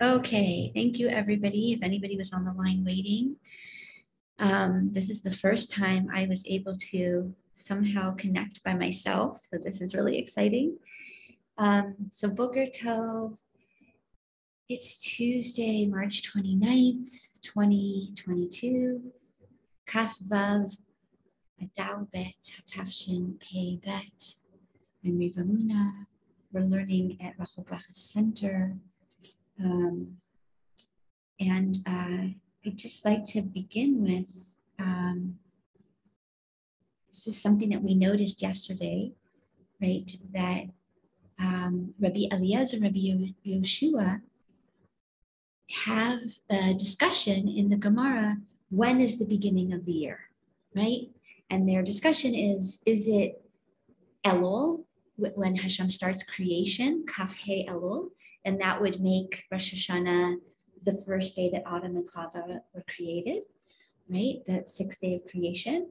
Okay, thank you, everybody. If anybody was on the line waiting, um, this is the first time I was able to somehow connect by myself. So this is really exciting. Um, so Boker Tov, it's Tuesday, March 29th, 2022. Kaf Vav, Adar Bet, Pei Bet. We're learning at Rachel Bracha Center um, and uh, I'd just like to begin with um, this is something that we noticed yesterday, right? That um, Rabbi Eliezer and Rabbi Yoshua have a discussion in the Gemara when is the beginning of the year, right? And their discussion is is it Elul, when Hashem starts creation, Kaf He Elul, and that would make Rosh Hashanah the first day that Adam and Chava were created, right? That sixth day of creation.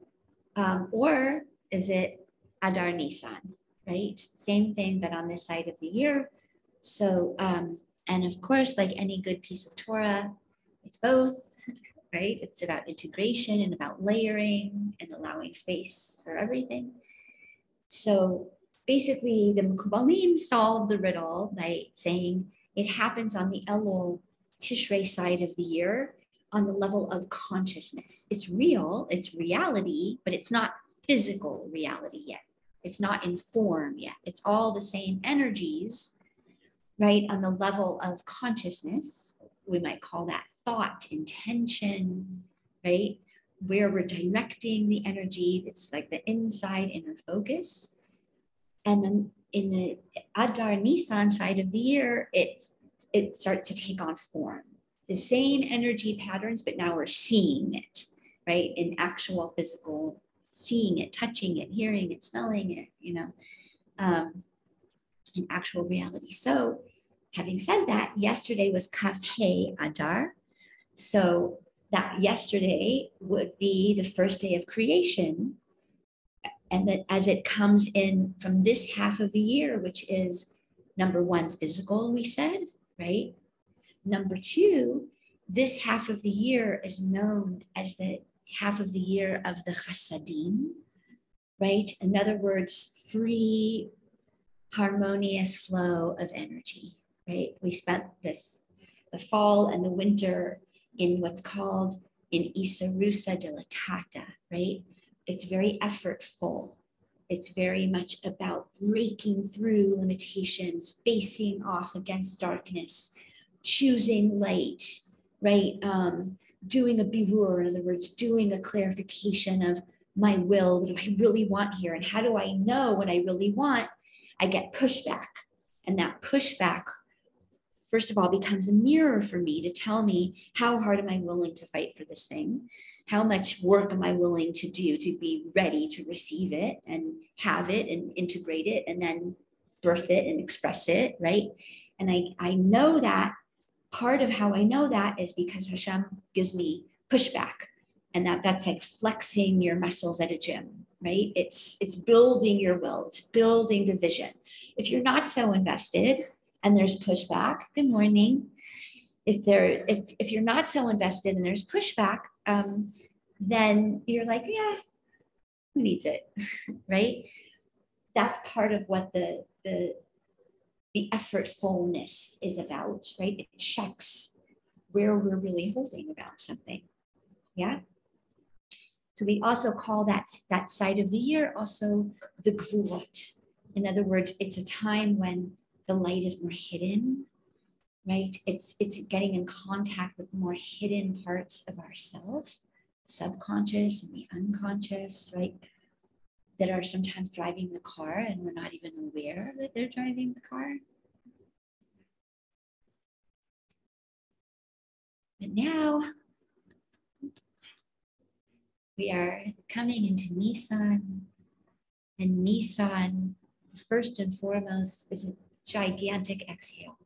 Um, or is it Adar Nisan, right? Same thing, but on this side of the year. So, um, and of course, like any good piece of Torah, it's both, right? It's about integration and about layering and allowing space for everything. So basically the Mekubalim solve the riddle by saying it happens on the Elul Tishrei side of the year on the level of consciousness. It's real, it's reality, but it's not physical reality yet. It's not in form yet. It's all the same energies, right? On the level of consciousness, we might call that thought, intention, right? Where we're directing the energy. It's like the inside inner focus. And then in the Adar Nisan side of the year, it it starts to take on form. The same energy patterns, but now we're seeing it, right? In actual physical, seeing it, touching it, hearing it, smelling it, you know, um, in actual reality. So, having said that, yesterday was Kaf He Adar. So that yesterday would be the first day of creation and that as it comes in from this half of the year, which is number one, physical, we said, right? Number two, this half of the year is known as the half of the year of the chasadim, right? In other words, free, harmonious flow of energy, right? We spent this, the fall and the winter in what's called in Isarusa dilatata, right? It's very effortful. It's very much about breaking through limitations, facing off against darkness, choosing light, right? Um, doing a birur, in other words, doing a clarification of my will. What do I really want here? And how do I know what I really want? I get pushback. And that pushback first of all, becomes a mirror for me to tell me how hard am I willing to fight for this thing? How much work am I willing to do to be ready to receive it and have it and integrate it and then birth it and express it, right? And I, I know that part of how I know that is because Hashem gives me pushback. And that that's like flexing your muscles at a gym, right? It's it's building your will, it's building the vision. If you're not so invested, and there's pushback, good morning. If there, if if you're not so invested and there's pushback, um, then you're like, yeah, who needs it, right? That's part of what the the the effortfulness is about, right? It checks where we're really holding about something. Yeah. So we also call that that side of the year also the gvurot. In other words, it's a time when the light is more hidden right? It's it's getting in contact with more hidden parts of ourself subconscious and the unconscious right? That are sometimes driving the car and we're not even aware that they're driving the car. But now we are coming into Nissan, and Nisan, first and foremost, is a gigantic exhale,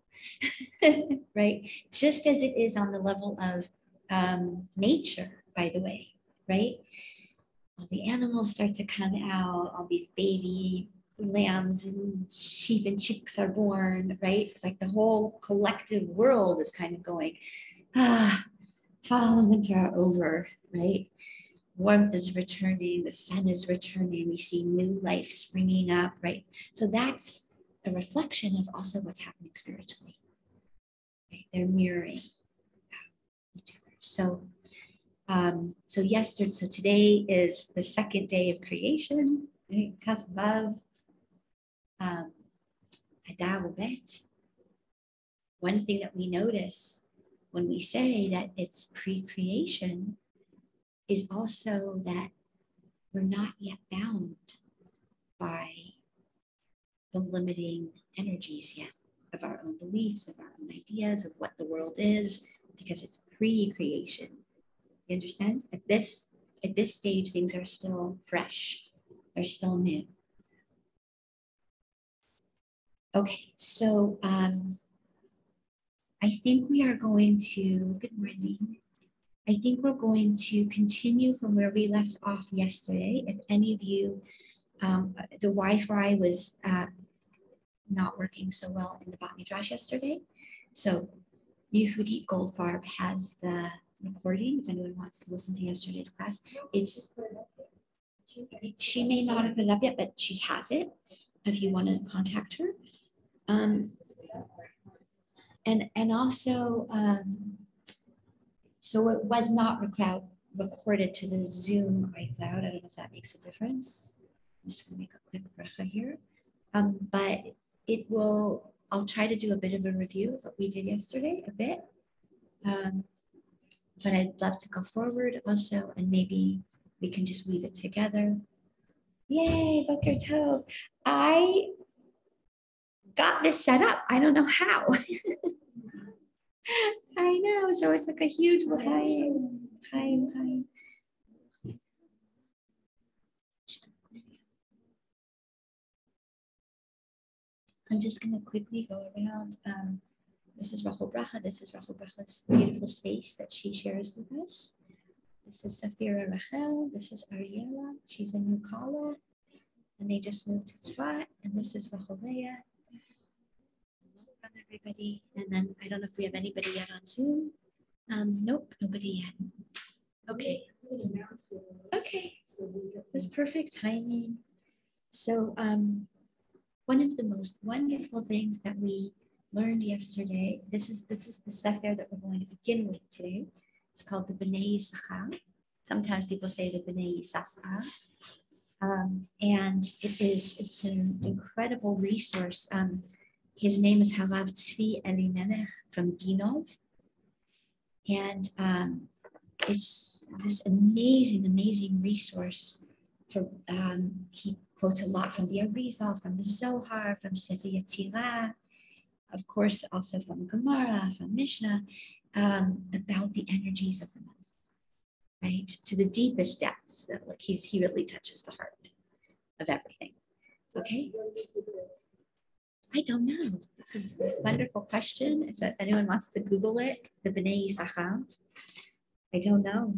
right? Just as it is on the level of um, nature, by the way, right? All the animals start to come out, all these baby lambs and sheep and chicks are born, right? Like the whole collective world is kind of going, ah, fall and winter are over, right? Warmth is returning, the sun is returning, we see new life springing up, right? So that's a reflection of also what's happening spiritually. Right? They're mirroring each other. So, um, so yesterday, so today is the second day of creation, right? Kaf Vav, um, One thing that we notice when we say that it's pre-creation is also that we're not yet bound by the limiting energies yet of our own beliefs, of our own ideas, of what the world is, because it's pre-creation. You understand? At this at this stage, things are still fresh. They're still new. Okay, so um, I think we are going to, good morning. I think we're going to continue from where we left off yesterday. If any of you, um, the Wi-Fi was uh, not working so well in the Beit Midrash yesterday. So Yehudit Goldfarb has the recording if anyone wants to listen to yesterday's class. It's she may not have put it up yet, but she has it if you want to contact her. Um, and and also um, so it was not recorded recorded to the Zoom iCloud. I don't know if that makes a difference. I'm just gonna make a quick bracha here. Um, but it will, I'll try to do a bit of a review of what we did yesterday, a bit. Um, but I'd love to go forward also, and maybe we can just weave it together. Yay, Boker Tov. I got this set up. I don't know how. I know. So it's like a huge l'chaim, l'chaim, l'chaim. I'm just going to quickly go around. Um, this is Rachel Bracha. This is Rachel Bracha's beautiful space that she shares with us. This is Safira Rachel. This is Ariella. She's in Mukala. And they just moved to Tzfat. And this is Rachel Leah Welcome, everybody. And then I don't know if we have anybody yet on Zoom. Um, nope, nobody yet. Okay. Okay. This perfect timing. So um, one of the most wonderful things that we learned yesterday, this is this is the sefer that we're going to begin with today. It's called the Bnei Yisachar. Sometimes people say the Bnei Yisasa. Um, and it is it's an incredible resource. Um, his name is Harav Tzvi Elimelech from Dinov. And um, it's this amazing, amazing resource for, um, he quotes a lot from the Arizal, from the Zohar, from Sefer Yetzirah, of course, also from Gemara, from Mishnah, um, about the energies of the month, right? To the deepest depths. That, like he's, he really touches the heart of everything. Okay. I don't know. It's a wonderful question. If anyone wants to Google it, the B'nai Yisachar, I don't know.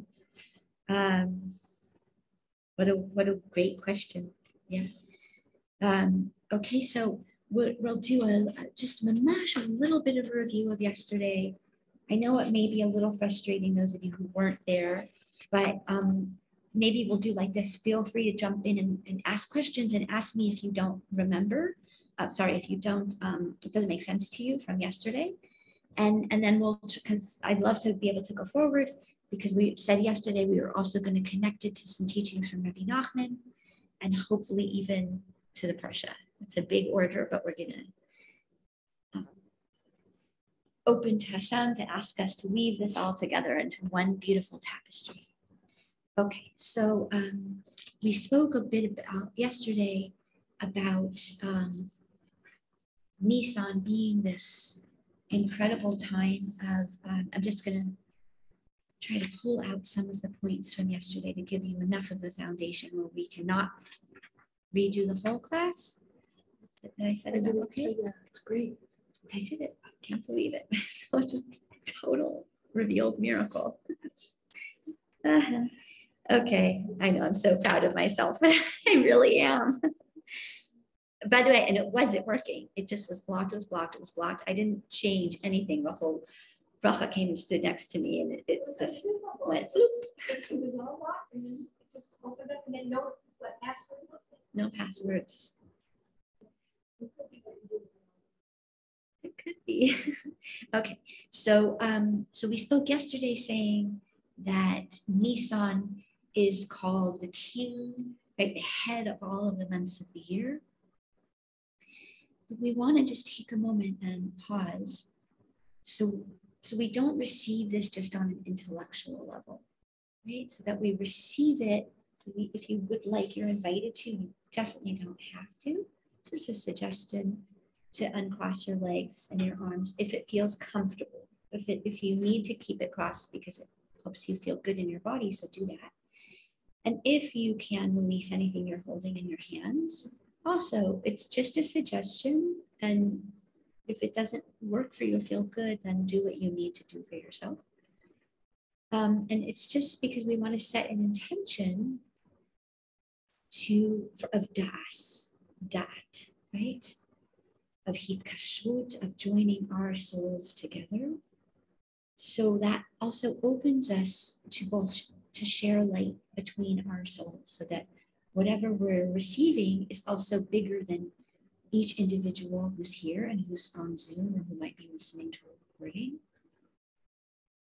Um, what a what a great question. Yeah. Um, okay, so we'll, we'll do a just mamash a little bit of a review of yesterday. I know it may be a little frustrating those of you who weren't there, but um, maybe we'll do like this. Feel free to jump in and, and ask questions and ask me if you don't remember uh, sorry, if you don't, um, it doesn't make sense to you from yesterday. And, and then we'll, because I'd love to be able to go forward because we said yesterday we were also going to connect it to some teachings from Rabbi Nachman and hopefully even to the Parsha. It's a big order, but we're going to um, open to Hashem to ask us to weave this all together into one beautiful tapestry. Okay, so um, we spoke a bit about yesterday about um, Nisan being this incredible time of, um, I'm just going to try to pull out some of the points from yesterday to give you enough of a foundation where we cannot redo the whole class. Did I said it okay? Yeah, it's great. I did it. I can't believe it. it's a total revealed miracle. uh-huh. Okay, I know I'm so proud of myself. I really am. by the way, and it wasn't working. It just was blocked, it was blocked, it was blocked. I didn't change anything. The whole bracha came and stood next to me and it, it just went. It was all locked and then just opened up and then no, what password was it? No password, just it could be. okay, so um, so we spoke yesterday saying that Nisan is called the king, right, the head of all of the months of the year. But we want to just take a moment and pause. So, so we don't receive this just on an intellectual level, right? So that we receive it. If you would like, you're invited to. You definitely don't have to. Just a suggestion to uncross your legs and your arms if it feels comfortable. If it if you need to keep it crossed because it helps you feel good in your body, so do that. And if you can release anything you're holding in your hands, also, it's just a suggestion. And if it doesn't work for you, feel good, then do what you need to do for yourself. Um, and it's just because we want to set an intention to of das, dat, right? Of hitkashut, of joining our souls together. So that also opens us to both to share light between our souls so that whatever we're receiving is also bigger than each individual who's here and who's on Zoom or who might be listening to a recording.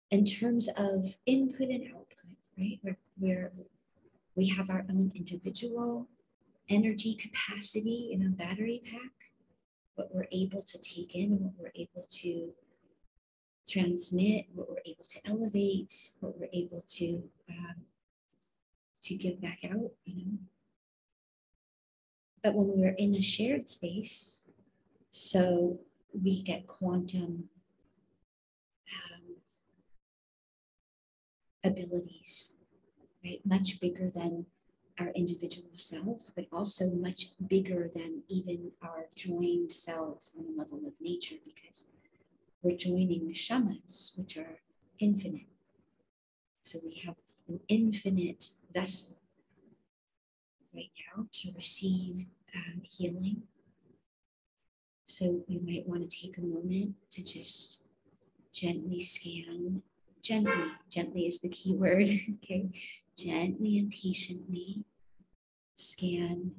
In terms of input and output, right? Where, where we have our own individual energy capacity in a battery pack, what we're able to take in, what we're able to transmit, what we're able to elevate, what we're able to um, to give back out, you know. But when we're in a shared space, so we get quantum um, abilities, right? Much bigger than our individual selves, but also much bigger than even our joined selves on the level of nature, because we're joining neshamas, which are infinite. So we have an infinite vessel right now to receive um, healing. So you might want to take a moment to just gently scan, gently, gently is the key word, okay? Gently and patiently scan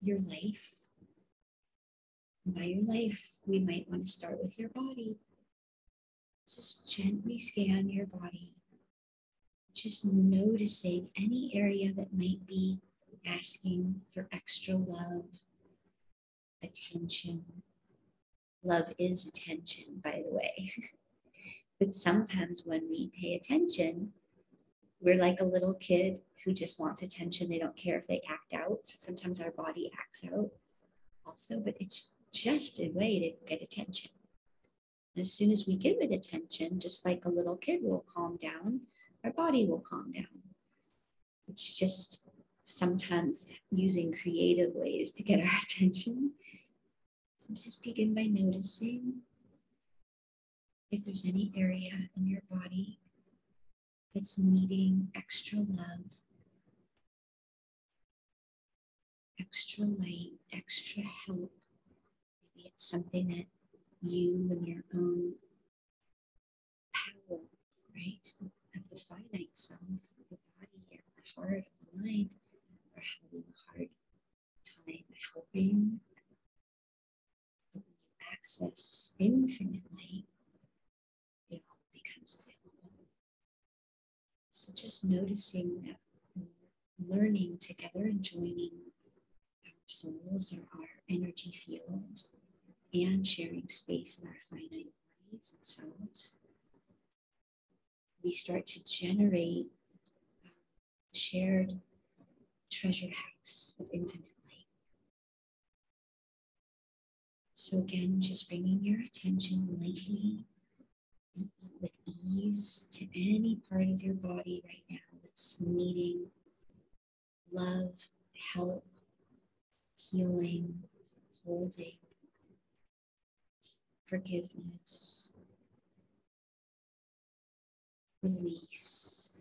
your life. By your life, we might want to start with your body. Just gently scan your body just noticing any area that might be asking for extra love, attention. Love is attention, by the way. but sometimes when we pay attention, we're like a little kid who just wants attention. They don't care if they act out. Sometimes our body acts out also, but it's just a way to get attention. And as soon as we give it attention, just like a little kid will calm down, our body will calm down. It's just sometimes using creative ways to get our attention. So just begin by noticing if there's any area in your body that's needing extra love, extra light, extra help. Maybe it's something that you and your own power, right? of the finite self, the body or the heart or the mind having a hard time helping. Access infinitely, it all becomes available. So just noticing that learning together and joining our souls or our energy field and sharing space in our finite bodies and souls, we start to generate uh, shared treasure house of infinite light. So again, just bringing your attention lightly with ease to any part of your body right now that's needing love, help, healing, holding, forgiveness, release.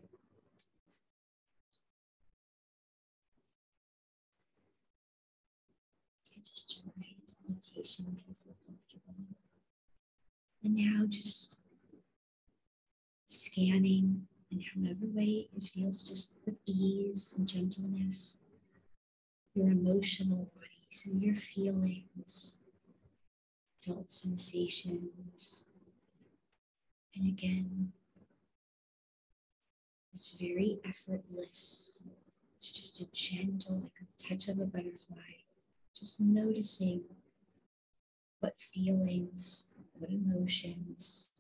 And now just scanning in however way it feels, just with ease and gentleness, your emotional body, so your feelings, felt sensations. And again, it's very effortless. It's just a gentle, like a touch of a butterfly, just noticing what feelings, what emotions,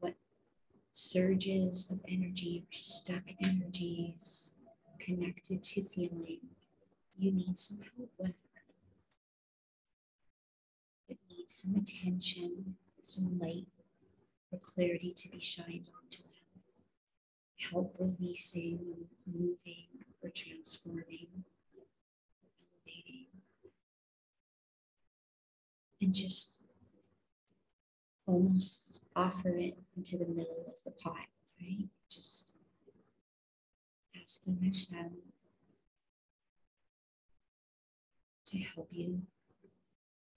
what surges of energy or stuck energies connected to feeling you need some help with. It needs some attention, some light or clarity to be shined onto them help releasing, moving, or transforming, And just almost offer it into the middle of the pot, right? Just asking Hashem to help you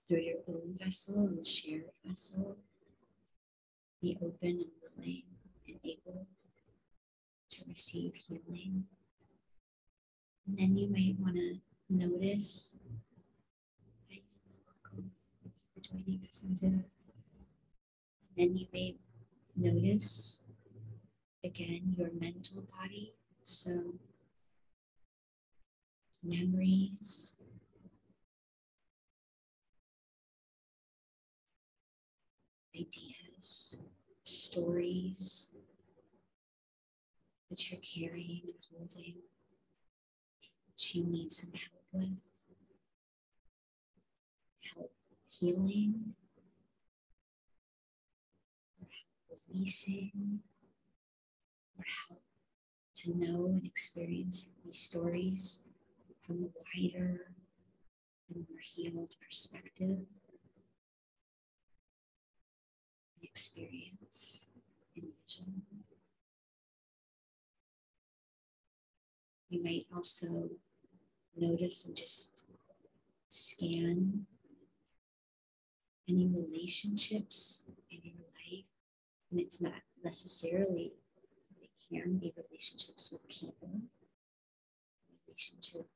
through your own vessel and shared vessel. Be open and willing and able to receive healing. And then you might want to notice. for joining us on Zoom. Then you may notice again your mental body. So, memories, ideas, stories, that you're carrying and holding that you need some help with. Help healing, or releasing, or help to know and experience these stories from a wider and more healed perspective. Experience and vision. You might also notice and just scan any relationships in your life. And it's not necessarily, it can be relationships with people, relationship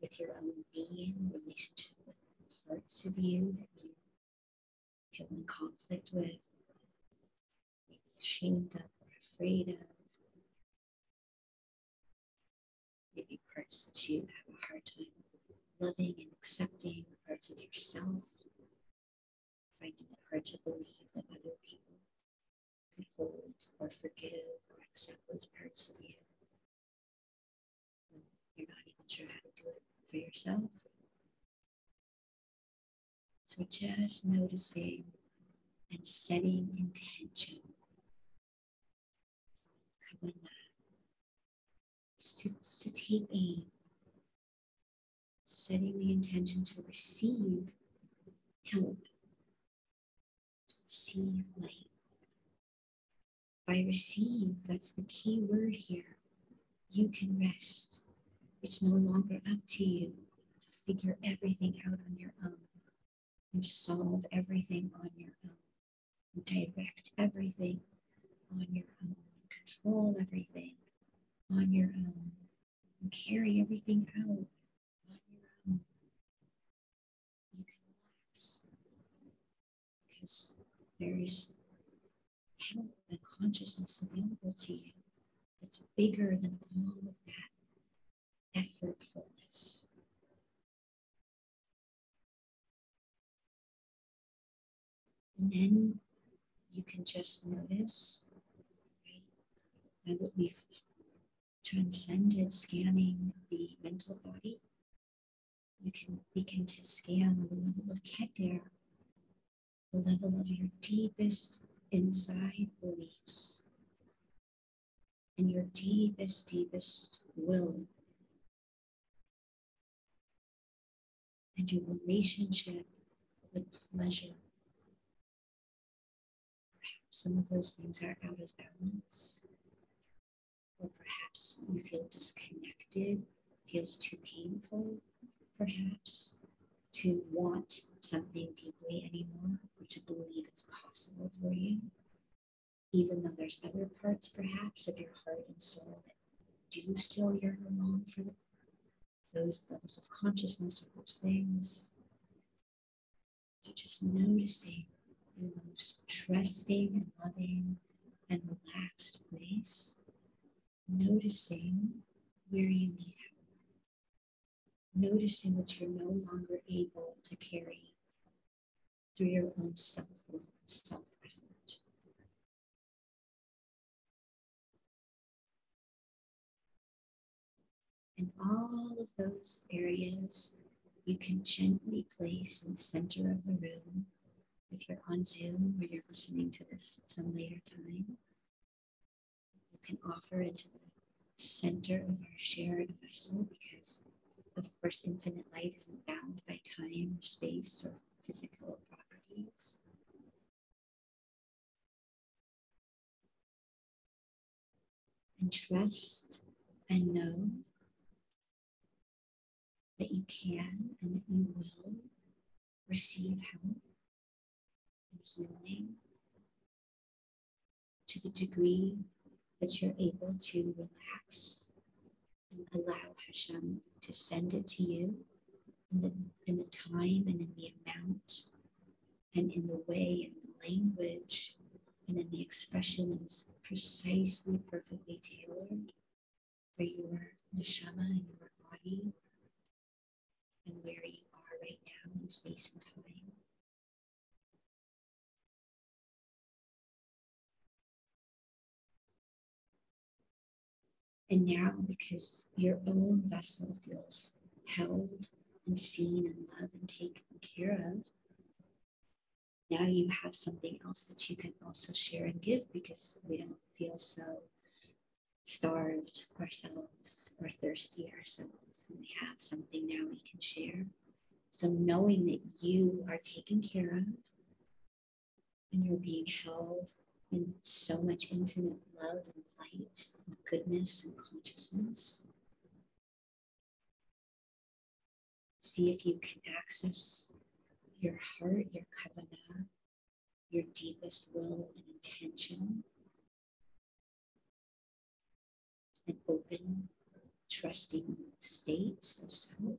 with your own being, relationship with parts of you that you feel in conflict with, maybe ashamed of or afraid of. maybe parts that you have a hard time loving and accepting, parts of yourself, finding it hard to believe that other people could hold or forgive or accept those parts of you. You're not even sure how to do it for yourself. So just noticing and setting intention. Come on to, to take aim, setting the intention to receive help, receive light. By receive, that's the key word here. You can rest. It's no longer up to you to figure everything out on your own and solve everything on your own, and direct everything on your own, and control everything on your own and carry everything out on your own. You can because there is help and consciousness available to you that's bigger than all of that effortfulness. And then you can just notice, right, now that we've transcended scanning the mental body, you can begin to scan on the level of Keter, the level of your deepest inside beliefs and your deepest, deepest will. And your relationship with pleasure. Perhaps some of those things are out of balance. Or perhaps you feel disconnected, feels too painful, perhaps to want something deeply anymore or to believe it's possible for you, even though there's other parts perhaps of your heart and soul that do still yearn long for those levels of consciousness or those things. So just noticing in the most trusting and loving and relaxed place, noticing where you need help, noticing what you're no longer able to carry through your own self will, self effort. And all of those areas you can gently place in the center of the room. If you're on Zoom or you're listening to this at some later time, you can offer it to the center of our shared vessel because, of course, infinite light isn't bound by time or space or physical properties. And trust and know that you can and that you will receive help and healing to the degree that you're able to relax and allow Hashem to send it to you in the, in the time and in the amount and in the way and the language and in the expression is precisely perfectly tailored for your neshama and your body and where you are right now in space and time. And now, because your own vessel feels held and seen and loved and taken care of, now you have something else that you can also share and give because we don't feel so starved ourselves or thirsty ourselves. And we have something now we can share. So knowing that you are taken care of and you're being held in so much infinite love and light and goodness and consciousness. See if you can access your heart, your kavanah, your deepest will and intention and open, trusting states of self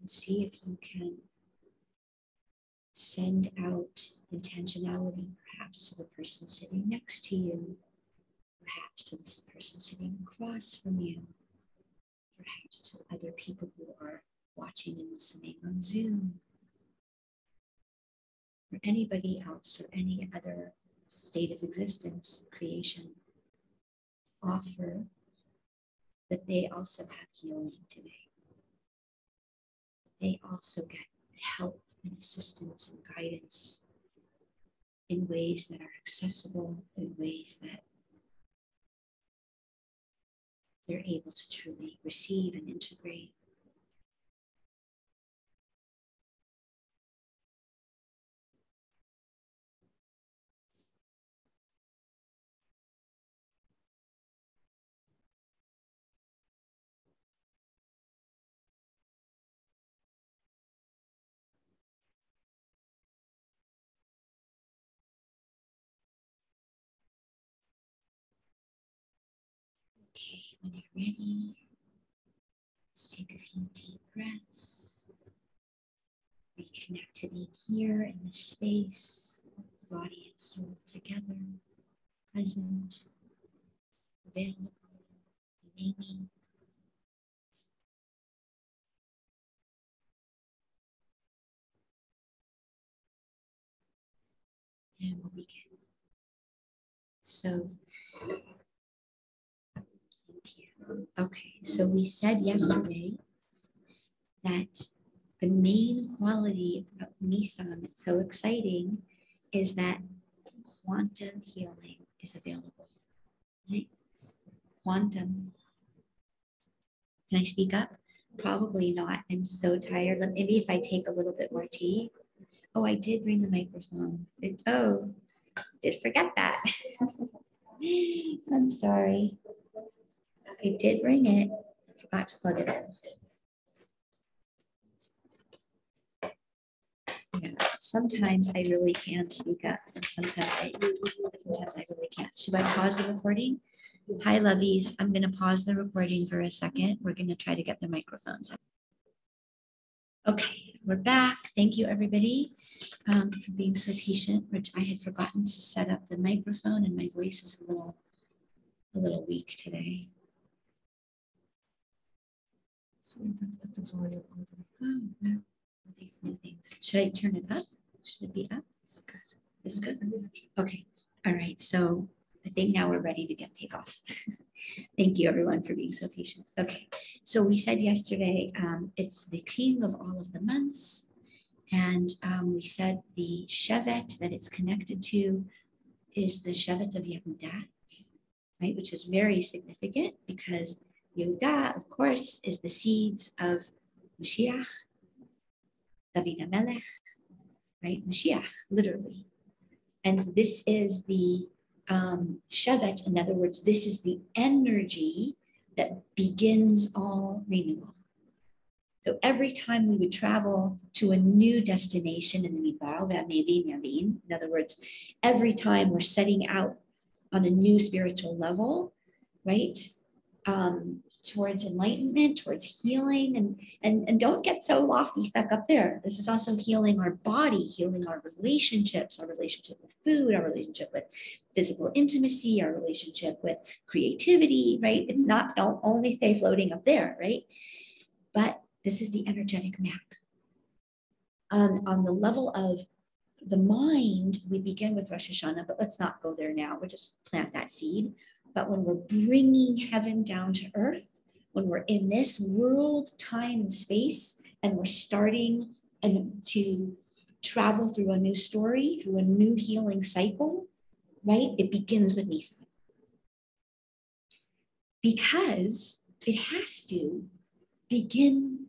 and see if you can send out intentionality perhaps to the person sitting next to you, perhaps to this person sitting across from you, perhaps to other people who are watching and listening on Zoom, or anybody else or any other state of existence, creation. Offer that they also have healing today. They also get help and assistance and guidance in ways that are accessible, in ways that they're able to truly receive and integrate. Okay, when you're ready, take a few deep breaths. Reconnect to being here in this space, body and soul together, present, available, remaining. And we'll begin. So Okay, so we said yesterday that the main quality of Nissan that's so exciting is that quantum healing is available. Right? Quantum. Can I speak up? Probably not. I'm so tired. Maybe if I take a little bit more tea. Oh, I did bring the microphone. It, oh, did forget that. I'm sorry. I did bring it. I forgot to plug it in. Yeah, sometimes I really can speak up and sometimes I, sometimes I really can't. Should I pause the recording? Hi, lovies. I'm going to pause the recording for a second. We're going to try to get the microphones. Okay, we're back. Thank you, everybody, um, for being so patient, which I had forgotten to set up the microphone and my voice is a little, a little weak today. These new things. Should I turn it up? Should it be up? It's good. It's good. Okay. All right. So I think now we're ready to get takeoff. Thank you everyone for being so patient. Okay, so we said yesterday um, it's the king of all of the months. And um, we said the Shevet that it's connected to is the Shevet of Yehuda, right? Which is very significant because Yehuda, of course, is the seeds of Mashiach, David HaMelech, right? Mashiach, literally. And this is the um, Shevet, in other words, this is the energy that begins all renewal. So every time we would travel to a new destination in the Midbar, in other words, every time we're setting out on a new spiritual level, right? Um, towards enlightenment, towards healing, and, and, and don't get so lofty stuck up there. This is also healing our body, healing our relationships, our relationship with food, our relationship with physical intimacy, our relationship with creativity, right? It's not, don't only stay floating up there, right? But this is the energetic map. On, on the level of the mind, we begin with Rosh Hashanah, but let's not go there now. We'll just plant that seed. But when we're bringing heaven down to earth, when we're in this world, time, and space, and we're starting and to travel through a new story, through a new healing cycle, right? It begins with Nisan. Because it has to begin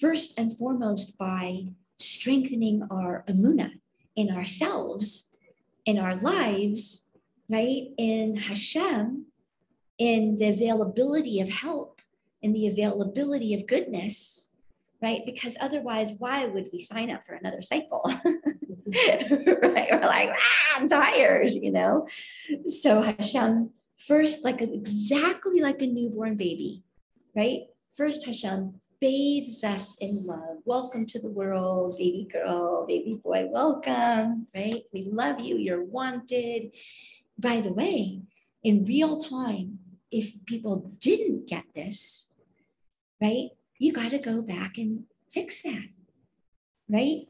first and foremost by strengthening our emunah in ourselves, in our lives, right? In Hashem, in the availability of help, in the availability of goodness, right? Because otherwise, why would we sign up for another cycle? right? We're like, ah, I'm tired, you know? So Hashem, first, like exactly like a newborn baby, right? First, Hashem bathes us in love. Welcome to the world, baby girl, baby boy, welcome, right? We love you, you're wanted. By the way, in real time, if people didn't get this, right, you got to go back and fix that, right?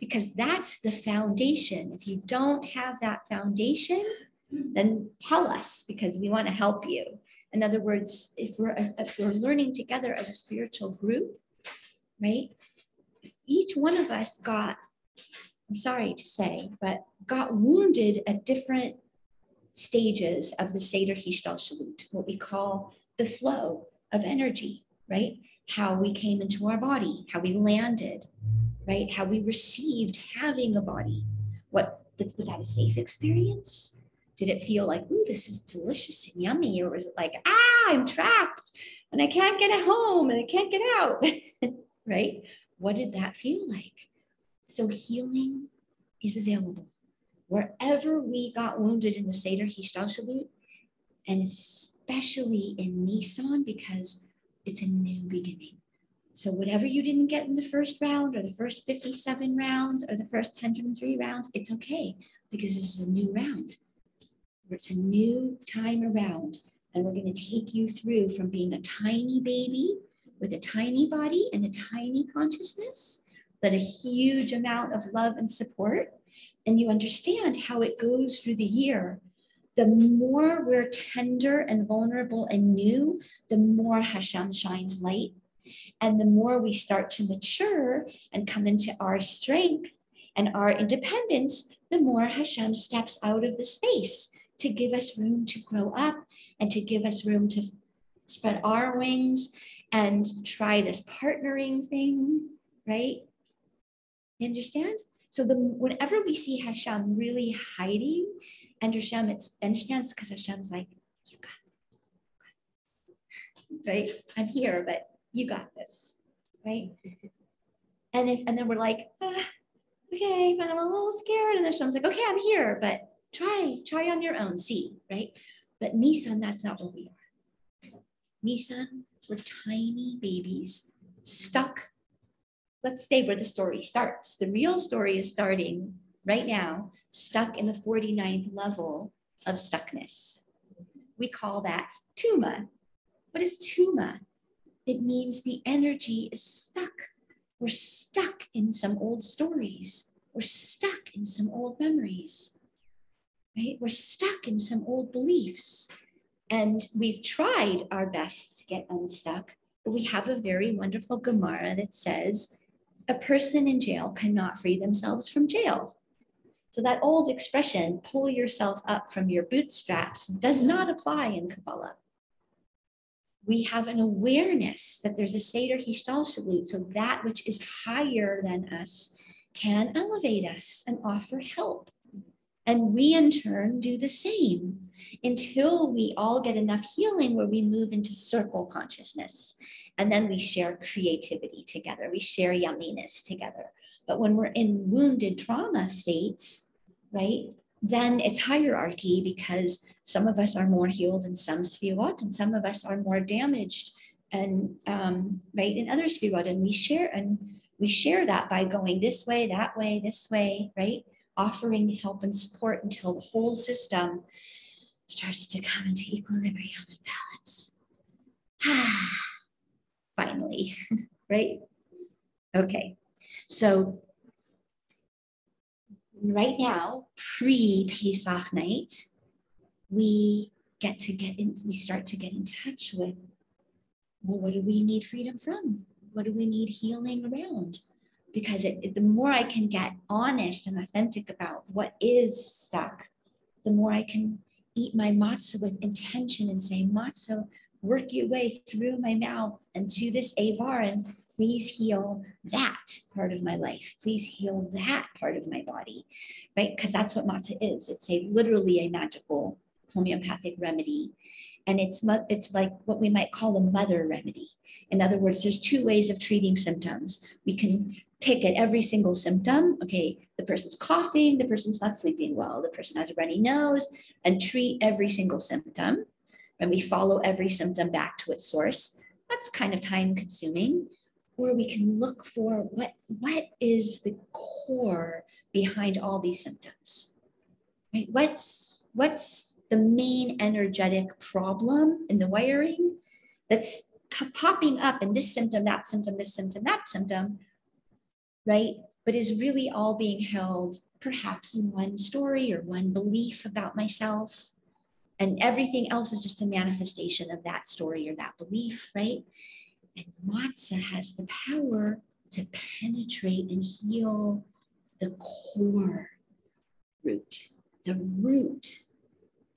because that's the foundation. If you don't have that foundation, then tell us because we want to help you. In other words, if we're if we're learning together as a spiritual group, right? Each one of us got, I'm sorry to say, but got wounded at different stages of the Seder Hishtalshelut, what we call the flow of energy, right? How we came into our body, how we landed, right? How we received having a body. What was that a safe experience? Did it feel like, ooh, this is delicious and yummy? Or was it like, ah, I'm trapped and I can't get home and I can't get out? right? What did that feel like? So healing is available. Wherever we got wounded in the Seder Hishtalshelut, and especially in Nissan because it's a new beginning. So whatever you didn't get in the first round or the first 57 rounds or the first 103 rounds, it's okay because this is a new round. It's a new time around. And we're going to take you through from being a tiny baby with a tiny body and a tiny consciousness, but a huge amount of love and support. And you understand how it goes through the year. The more we're tender and vulnerable and new, the more Hashem shines light and the more we start to mature and come into our strength and our independence, the more Hashem steps out of the space to give us room to grow up and to give us room to spread our wings and try this partnering thing, right? You understand? So the whenever we see Hashem really hiding, and Hashem it's understands because Hashem's like, you got this. Right? I'm here, but you got this, right? And if and then we're like, ah, okay, but I'm a little scared. And someone's like, okay, I'm here, but try, try on your own, see, right? But Nissan, that's not what we are. Nissan, we're tiny babies stuck. Let's stay where the story starts. The real story is starting right now, stuck in the 49th level of stuckness. We call that tuma. What is tuma? It means the energy is stuck. We're stuck in some old stories. We're stuck in some old memories, right? We're stuck in some old beliefs. And we've tried our best to get unstuck, but we have a very wonderful Gemara that says a person in jail cannot free themselves from jail. So that old expression, pull yourself up from your bootstraps, does not apply in Kabbalah. We have an awareness that there's a Seder Hishtalshelut, so that which is higher than us can elevate us and offer help. And we in turn do the same until we all get enough healing where we move into circle consciousness. And then we share creativity together, we share yumminess together. But when we're in wounded trauma states, right, then it's hierarchy because some of us are more healed in some sfirot and some of us are more damaged and um, right in other sfirot. And we share and we share that by going this way, that way, this way, right? Offering help and support until the whole system starts to come into equilibrium and balance. Finally, right? Okay. So right now, pre-Pesach night, we get to get in, we start to get in touch with, well, what do we need freedom from? What do we need healing around? Because it, it, the more I can get honest and authentic about what is stuck, the more I can eat my matzah with intention and say, matzah, work your way through my mouth and to this avar and please heal that part of my life. Please heal that part of my body right? Because that's what matzah is. It's a literally a magical homeopathic remedy. And it's it's like what we might call a mother remedy. In other words there's two ways of treating symptoms. We can take at every single symptom okay? The person's coughing the person's not sleeping well the person has a runny nose and treat every single symptom and we follow every symptom back to its source, that's kind of time consuming. Or we can look for what, what is the core behind all these symptoms, right? What's, what's the main energetic problem in the wiring that's popping up in this symptom, that symptom, this symptom, that symptom, right? But is really all being held perhaps in one story or one belief about myself and everything else is just a manifestation of that story or that belief, right? And matzah has the power to penetrate and heal the core root, the root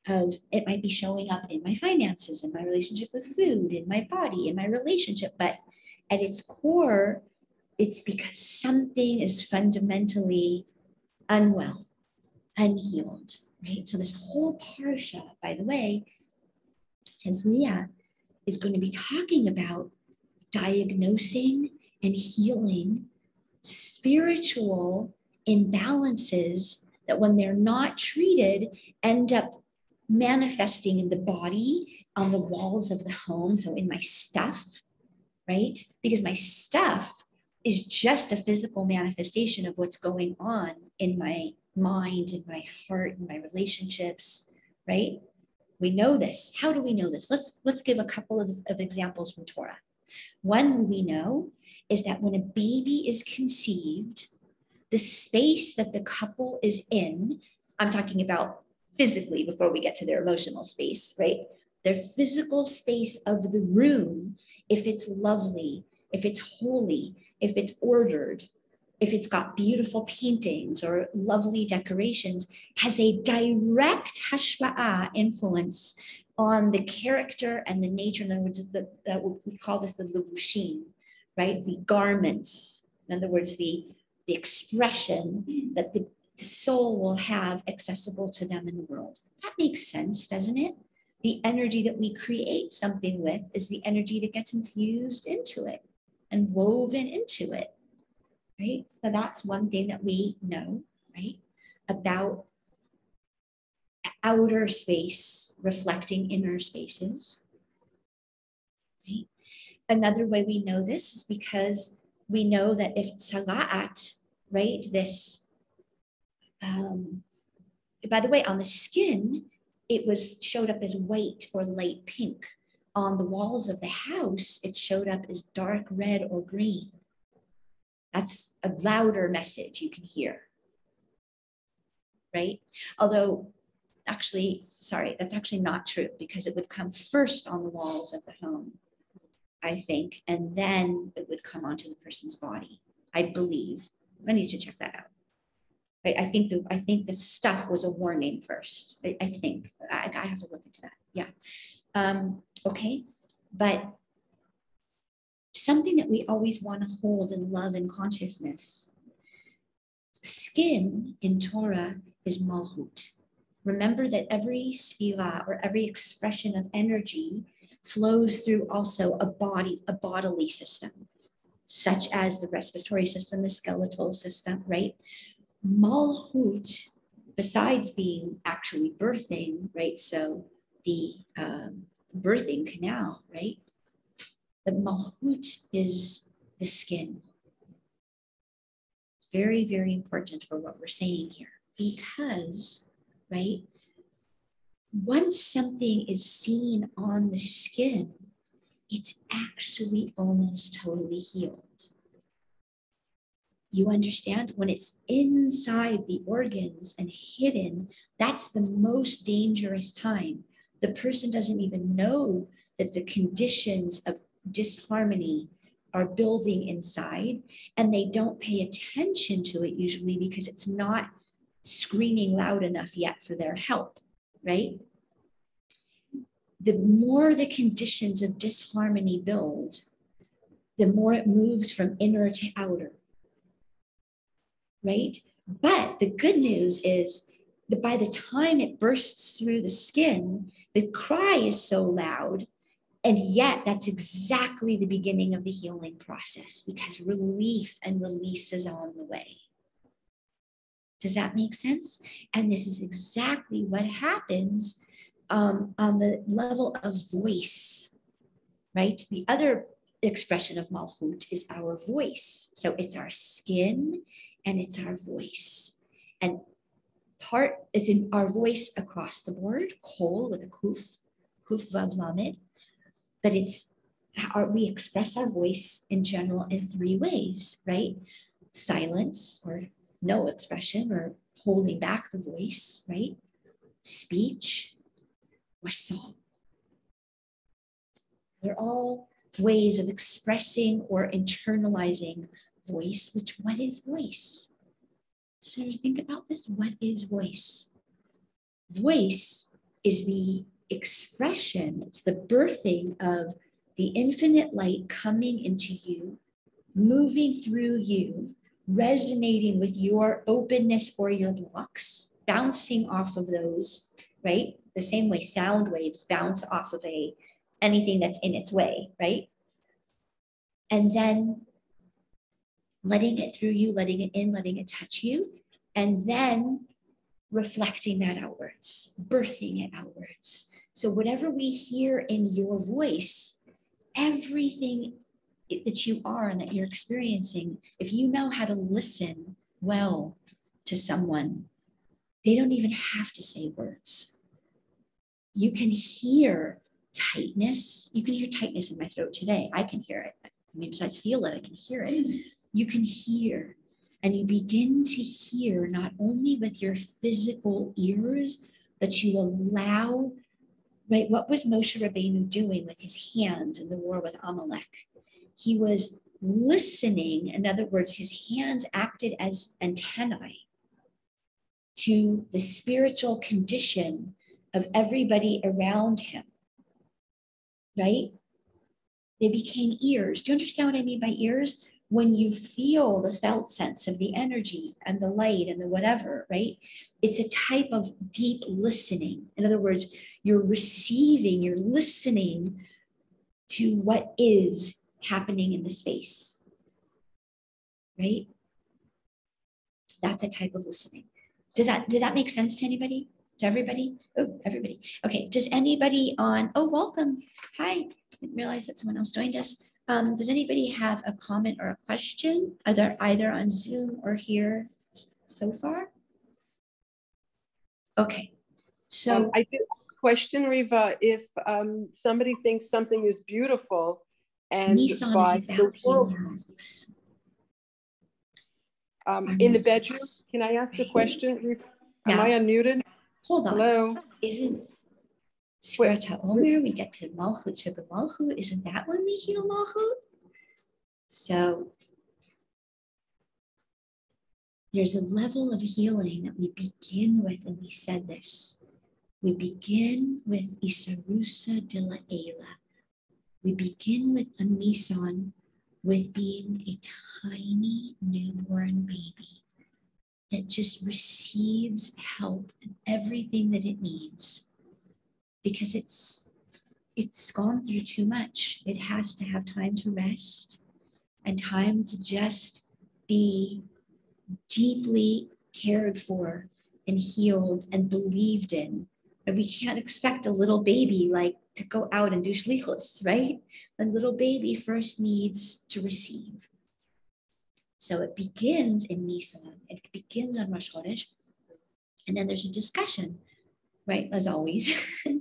of it might be showing up in my finances, in my relationship with food, in my body, in my relationship, but at its core, it's because something is fundamentally unwell, unhealed, right? So this whole parsha, by the way, Tazria is going to be talking about diagnosing and healing spiritual imbalances that when they're not treated end up manifesting in the body on the walls of the home so in my stuff right because my stuff is just a physical manifestation of what's going on in my mind and my heart and my relationships, right? We know this. How do we know this? Let's let's give a couple of, of examples from Torah. One we know is that when a baby is conceived, the space that the couple is in, I'm talking about physically before we get to their emotional space, right? Their physical space of the room, if it's lovely, if it's holy, if it's ordered, if it's got beautiful paintings or lovely decorations, has a direct hashpa'ah influence on the character and the nature. In other words, the, we call this the levushim, right? The garments. In other words, the, the expression that the soul will have accessible to them in the world. That makes sense, doesn't it? The energy that we create something with is the energy that gets infused into it and woven into it right? So that's one thing that we know, right? About outer space reflecting inner spaces. Right? Another way we know this is because we know that if Tzara'at, right, this, um, by the way, on the skin, it was showed up as white or light pink. On the walls of the house, it showed up as dark red or green. That's a louder message you can hear. Right? Although, actually, sorry, that's actually not true because it would come first on the walls of the home, I think, and then it would come onto the person's body, I believe. I need to check that out. Right, I think the I think the stuff was a warning first. I, I think I, I have to look into that. Yeah. Um, okay, but something that we always want to hold in love and consciousness. Skin in Torah is malhut. Remember that every sfira or every expression of energy flows through also a body, a bodily system, such as the respiratory system, the skeletal system, right? Malhut, besides being actually birthing, right? So the um, birthing canal, right? The malchut is the skin. Very, very important for what we're saying here because, right, once something is seen on the skin, it's actually almost totally healed. You understand? When it's inside the organs and hidden, that's the most dangerous time. The person doesn't even know that the conditions of disharmony are building inside and they don't pay attention to it usually because it's not screaming loud enough yet for their help, right? The more the conditions of disharmony build, the more it moves from inner to outer, right? But the good news is that by the time it bursts through the skin, the cry is so loud and yet, that's exactly the beginning of the healing process because relief and release is on the way. Does that make sense? And this is exactly what happens um, on the level of voice, right? The other expression of Malchut is our voice. So it's our skin and it's our voice. And part is in our voice across the board, kol with a kuf, kuf vav lamed, but it's how we express our voice in general in three ways, right? Silence or no expression or holding back the voice, right? Speech or song. They're all ways of expressing or internalizing voice, which what is voice? So think about this. What is voice? Voice is the expression, it's the birthing of the infinite light coming into you, moving through you, resonating with your openness or your blocks, bouncing off of those, right? The same way sound waves bounce off of a anything that's in its way, right? And then letting it through you, letting it in, letting it touch you, and then reflecting that outwards, birthing it outwards. So, whatever we hear in your voice, everything that you are and that you're experiencing, if you know how to listen well to someone, they don't even have to say words. You can hear tightness. You can hear tightness in my throat today. I can hear it. I mean, besides feel it, I can hear it. You can hear and you begin to hear not only with your physical ears, but you allow, right? What was Moshe Rabbeinu doing with his hands in the war with Amalek? He was listening. In other words, his hands acted as antennae to the spiritual condition of everybody around him, right? They became ears. Do you understand what I mean by ears? When you feel the felt sense of the energy and the light and the whatever, right? It's a type of deep listening. In other words, you're receiving, you're listening to what is happening in the space, right? That's a type of listening. Does that did that make sense to anybody? To everybody? Oh, everybody. Okay. Does anybody on? Oh, welcome. Hi. Didn't realize that someone else joined us. Um, does anybody have a comment or a question, either either on Zoom or here so far? Okay. So um, I do question, Reva, if um, somebody thinks something is beautiful and Nissan by the world, um, in the bedroom, can I ask a question? Am I unmuted? Hold on. Hello. Isn't swear to Omer, we get to Malchut Sheba Malchut. Isn't that when we heal Malchut? So there's a level of healing that we begin with, and we said this. We begin with Isarusa de la Ela. We begin with a Nisan with being a tiny newborn baby that just receives help and everything that it needs because it's it's gone through too much. It has to have time to rest and time to just be deeply cared for and healed and believed in. And we can't expect a little baby like to go out and do shlichus, right? The little baby first needs to receive. So it begins in Nisan, it begins on Rosh Chodesh, and then there's a discussion right? As always.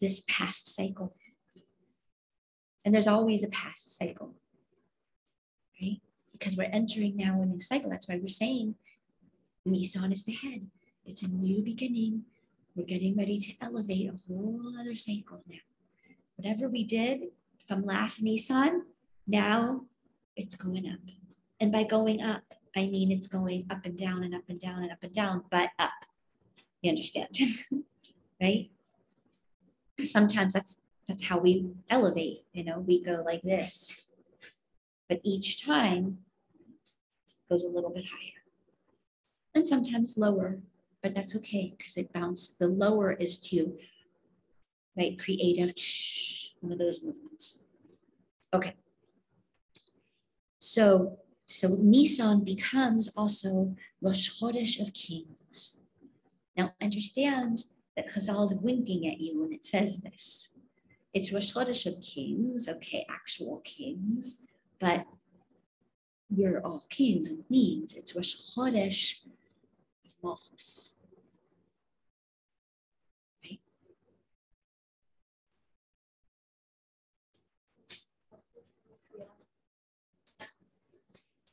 this past cycle. And there's always a past cycle, right? Because we're entering now a new cycle. That's why we're saying Nisan is the head. It's a new beginning. We're getting ready to elevate a whole other cycle now. Whatever we did from last Nisan, now it's going up. And by going up, I mean, it's going up and down and up and down and up and down, but up. You understand, right? Sometimes that's that's how we elevate. You know, we go like this, but each time goes a little bit higher, and sometimes lower. But that's okay because it bounces. The lower is to right creative one of those movements. Okay. So so Nisan becomes also Rosh Chodesh of Kings. Now understand that Chazal is winking at you when it says this. It's Rosh Chodesh of Kings, okay, actual kings, but we're all kings and queens. It's Rosh Chodesh of Malchus.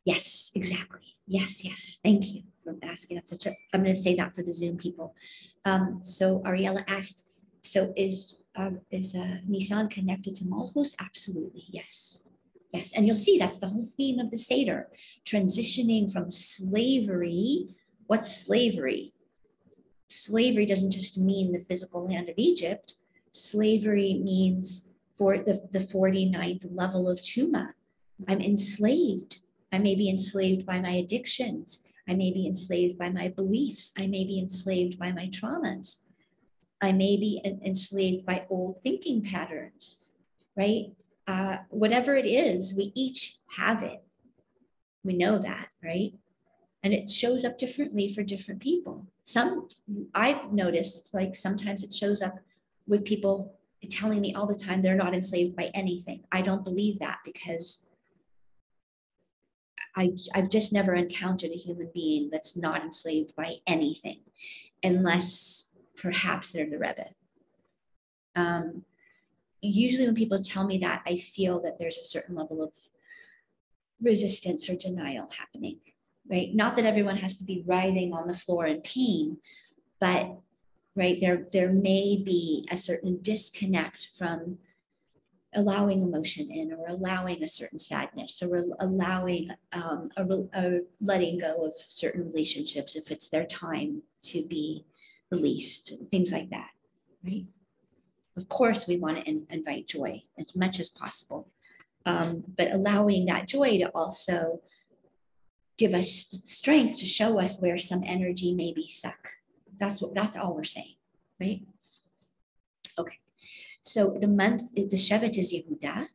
Yes, exactly. Yes, yes. Thank you for asking that. Such a, I'm going to say that for the Zoom people. Um, so Ariella asked, so is um, is uh, Nisan connected to Malchus? Absolutely, yes. Yes, and you'll see that's the whole theme of the Seder, transitioning from slavery. What's slavery? Slavery doesn't just mean the physical land of Egypt. Slavery means for the, the 49th level of Tuma. I'm enslaved I may be enslaved by my addictions. I may be enslaved by my beliefs. I may be enslaved by my traumas. I may be enslaved by old thinking patterns, right? Uh, whatever it is, we each have it. We know that, right? And it shows up differently for different people. Some I've noticed, like sometimes it shows up with people telling me all the time they're not enslaved by anything. I don't believe that because I, I've just never encountered a human being that's not enslaved by anything, unless perhaps they're the Rebbe. Um, usually, when people tell me that, I feel that there's a certain level of resistance or denial happening, right? Not that everyone has to be writhing on the floor in pain, but right there, there may be a certain disconnect from allowing emotion in or allowing a certain sadness or allowing um, a, a letting go of certain relationships if it's their time to be released things like that right? Of course we want to in, invite joy as much as possible um, but allowing that joy to also give us strength to show us where some energy may be stuck. That's what that's all we're saying right? Okay so the month, the Shevet is Yehuda.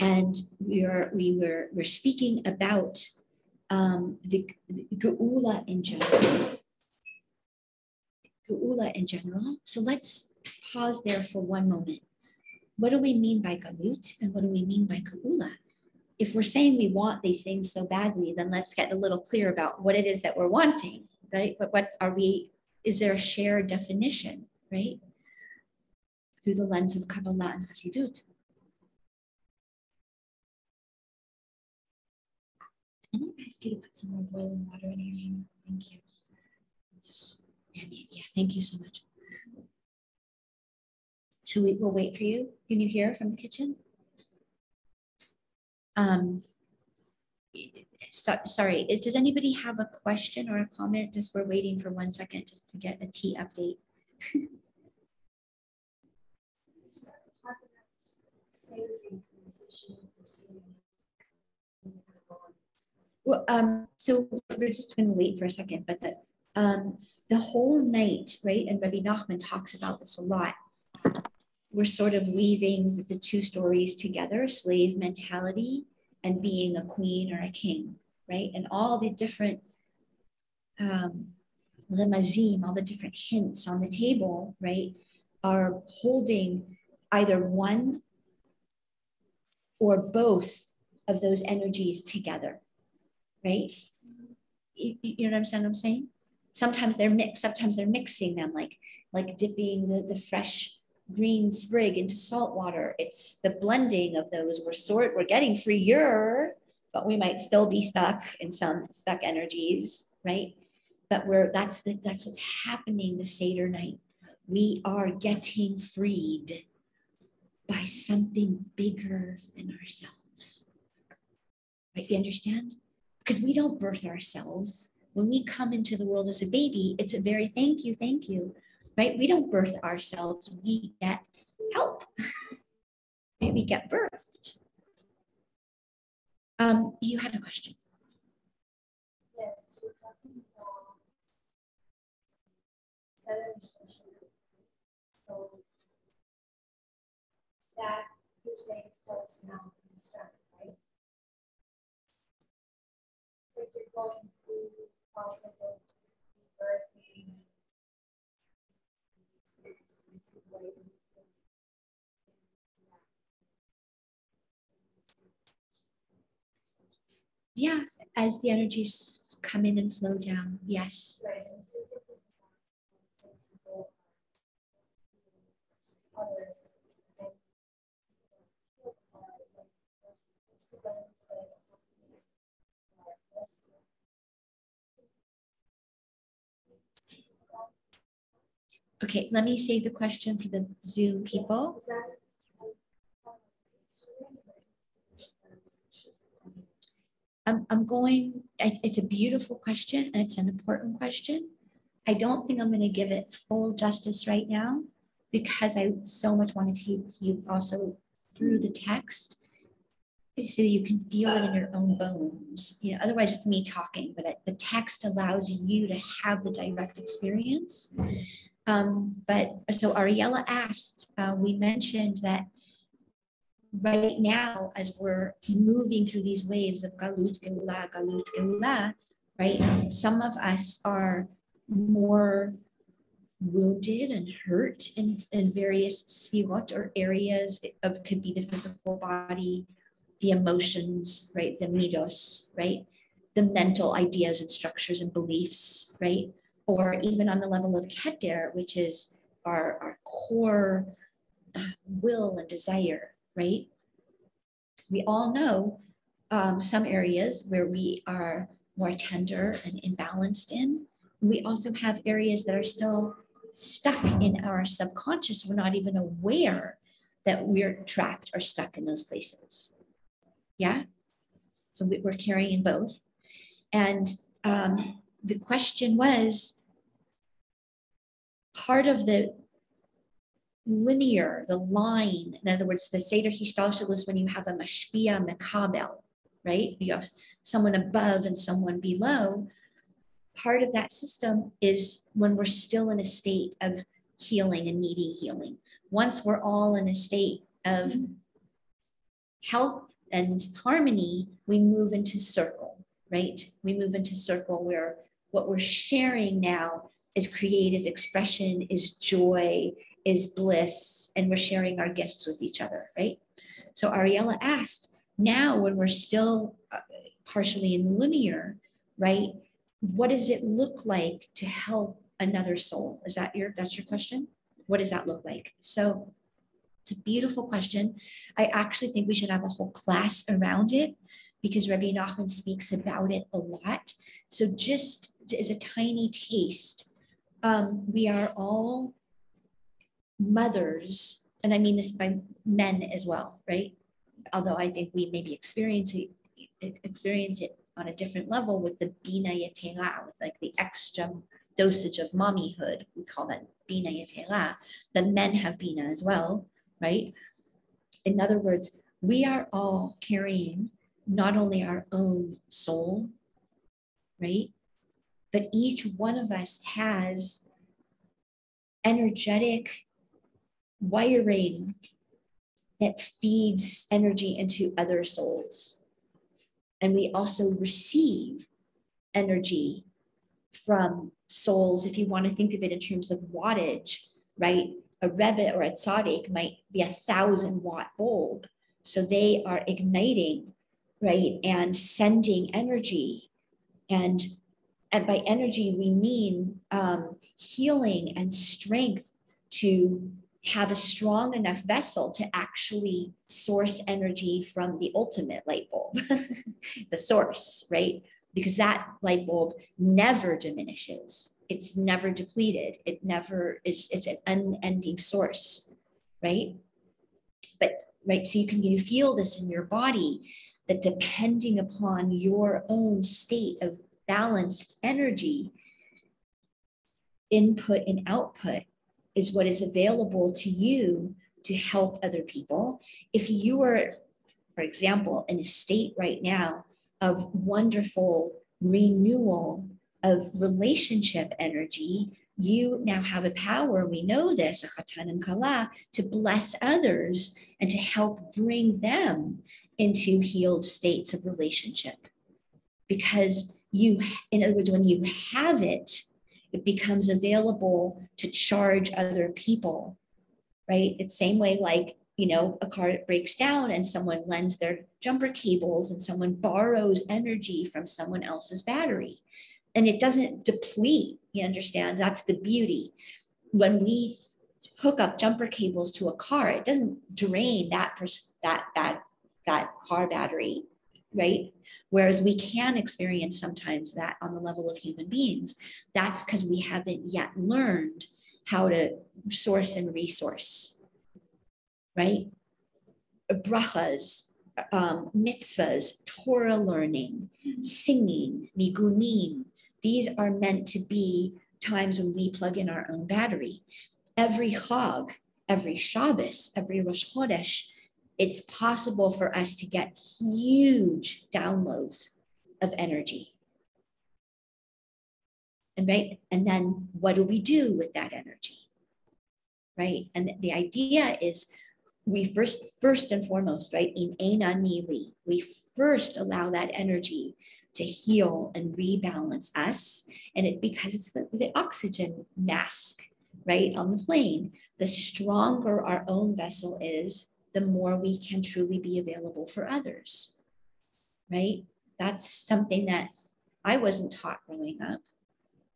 And we are we were we're speaking about um, the, the Geula in general. Geula in general. So let's pause there for one moment. What do we mean by Galut and what do we mean by Geula? If we're saying we want these things so badly, then let's get a little clear about what it is that we're wanting, right? But what are we, is there a shared definition, right? Through the lens of Kabbalah and Hasidut. I ask you to put some more boiling water in here? Thank you. Just, yeah, yeah, thank you so much. So we will wait for you. Can you hear from the kitchen? Um, so, sorry, does anybody have a question or a comment? Just we're waiting for one second just to get a tea update. Well, um, so we're just going to wait for a second, but the, um, the whole night, right? And Rabbi Nachman talks about this a lot. We're sort of weaving the two stories together slave mentality and being a queen or a king, right? And all the different um, remazim, all the different hints on the table, right, are holding either one or both of those energies together right? You, you know what I'm saying? Sometimes they're mixed, sometimes they're mixing them, like like dipping the, the fresh green sprig into salt water. It's the blending of those. We're sort we're getting freer, but we might still be stuck in some stuck energies, right? But we're that's the that's what's happening the Seder night. We are getting freed by something bigger than ourselves. Right? You understand? because we don't birth ourselves. When we come into the world as a baby, it's a very thank you, thank you, right? We don't birth ourselves, we get help. We get birthed. Um, you had a question. Yes, we're talking about So that you're saying starts now in the sun. going through the process of birthing Yeah, as the energies come in and flow down, yes. Right. Okay, let me say the question for the Zoom people. I'm, I'm going, it's a beautiful question and it's an important question. I don't think I'm going to give it full justice right now because I so much want to take you also through the text so you can feel it in your own bones. You know, otherwise it's me talking, but it, the text allows you to have the direct experience. Um, but so Ariella asked, uh, we mentioned that right now, as we're moving through these waves of galut, geula, galut, geula, right? Some of us are more wounded and hurt in, in various sfirot or areas of could be the physical body, the emotions, right? The midos, right? The mental ideas and structures and beliefs, right? or even on the level of keter, which is our, our core uh, will and desire, right? We all know um, some areas where we are more tender and imbalanced in. We also have areas that are still stuck in our subconscious. We're not even aware that we're trapped or stuck in those places. Yeah? So we're carrying both. And um, the question was part of the linear, the line, in other words, the Seder Hishtalshel is when you have a mashpia mekabel, right? You have someone above and someone below. Part of that system is when we're still in a state of healing and needing healing. Once we're all in a state of health and harmony, we move into circle, right? We move into circle where what we're sharing now is creative expression, is joy, is bliss, and we're sharing our gifts with each other, right? So Ariella asked, now when we're still uh, partially in the linear, right? What does it look like to help another soul? Is that your that's your question? What does that look like? So it's a beautiful question. I actually think we should have a whole class around it because Rabbi Nachman speaks about it a lot. So just as a tiny taste, um, we are all mothers, and I mean this by men as well, right? Although I think we maybe experience it, experience it on a different level with the bina yetera, with like the extra dosage of mommyhood. We call that bina yetera. The men have bina as well, right? In other words, we are all carrying not only our own soul, right? But each one of us has energetic wiring that feeds energy into other souls. And we also receive energy from souls, if you want to think of it in terms of wattage, right? A Rebbe or a tzaddik might be a thousand watt bulb. So they are igniting, right? And sending energy. And, and by energy, we mean um, healing and strength to have a strong enough vessel to actually source energy from the ultimate light bulb, the source, right? Because that light bulb never diminishes. It's never depleted. It never is, it's an unending source, right? But, right, so you can you feel this in your body that depending upon your own state of balanced energy, input and output, is what is available to you to help other people. If you are, for example, in a state right now of wonderful renewal of relationship energy, you now have a power, we know this, a and kala, to bless others and to help bring them into healed states of relationship. Because you, in other words, when you have it, it becomes available to charge other people, right? It's same way like, you know, a car breaks down and someone lends their jumper cables and someone borrows energy from someone else's battery. And it doesn't deplete, you understand? That's the beauty. When we hook up jumper cables to a car, it doesn't drain that pers- that that that car battery, right? Whereas we can experience sometimes that on the level of human beings. That's because we haven't yet learned how to source and resource, right? Brachas, um, mitzvahs, Torah learning, singing, nigunim. These are meant to be times when we plug in our own battery. Every Chag, every Shabbos, every Rosh Chodesh it's possible for us to get huge downloads of energy. And right, and then what do we do with that energy? Right. And the idea is we first, first and foremost, right, in Ena Nili, we first allow that energy to heal and rebalance us. And it because it's the, the oxygen mask, right, on the plane. The stronger our own vessel is, the more we can truly be available for others, right? That's something that I wasn't taught growing up.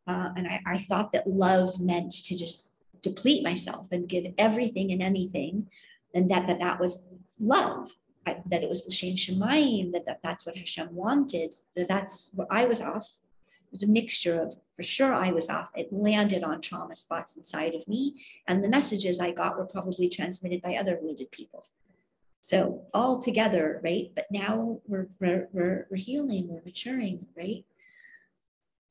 Uh, and I, I thought that love meant to just deplete myself and give everything and anything, and that that, that was love. I, that it was the Shem Shemayim, that, that that's what Hashem wanted, that that's what I was off. It was a mixture of, for sure, I was off. It landed on trauma spots inside of me. And the messages I got were probably transmitted by other wounded people. So all together, right? But now we're, we're, we're, we're healing, we're maturing, right?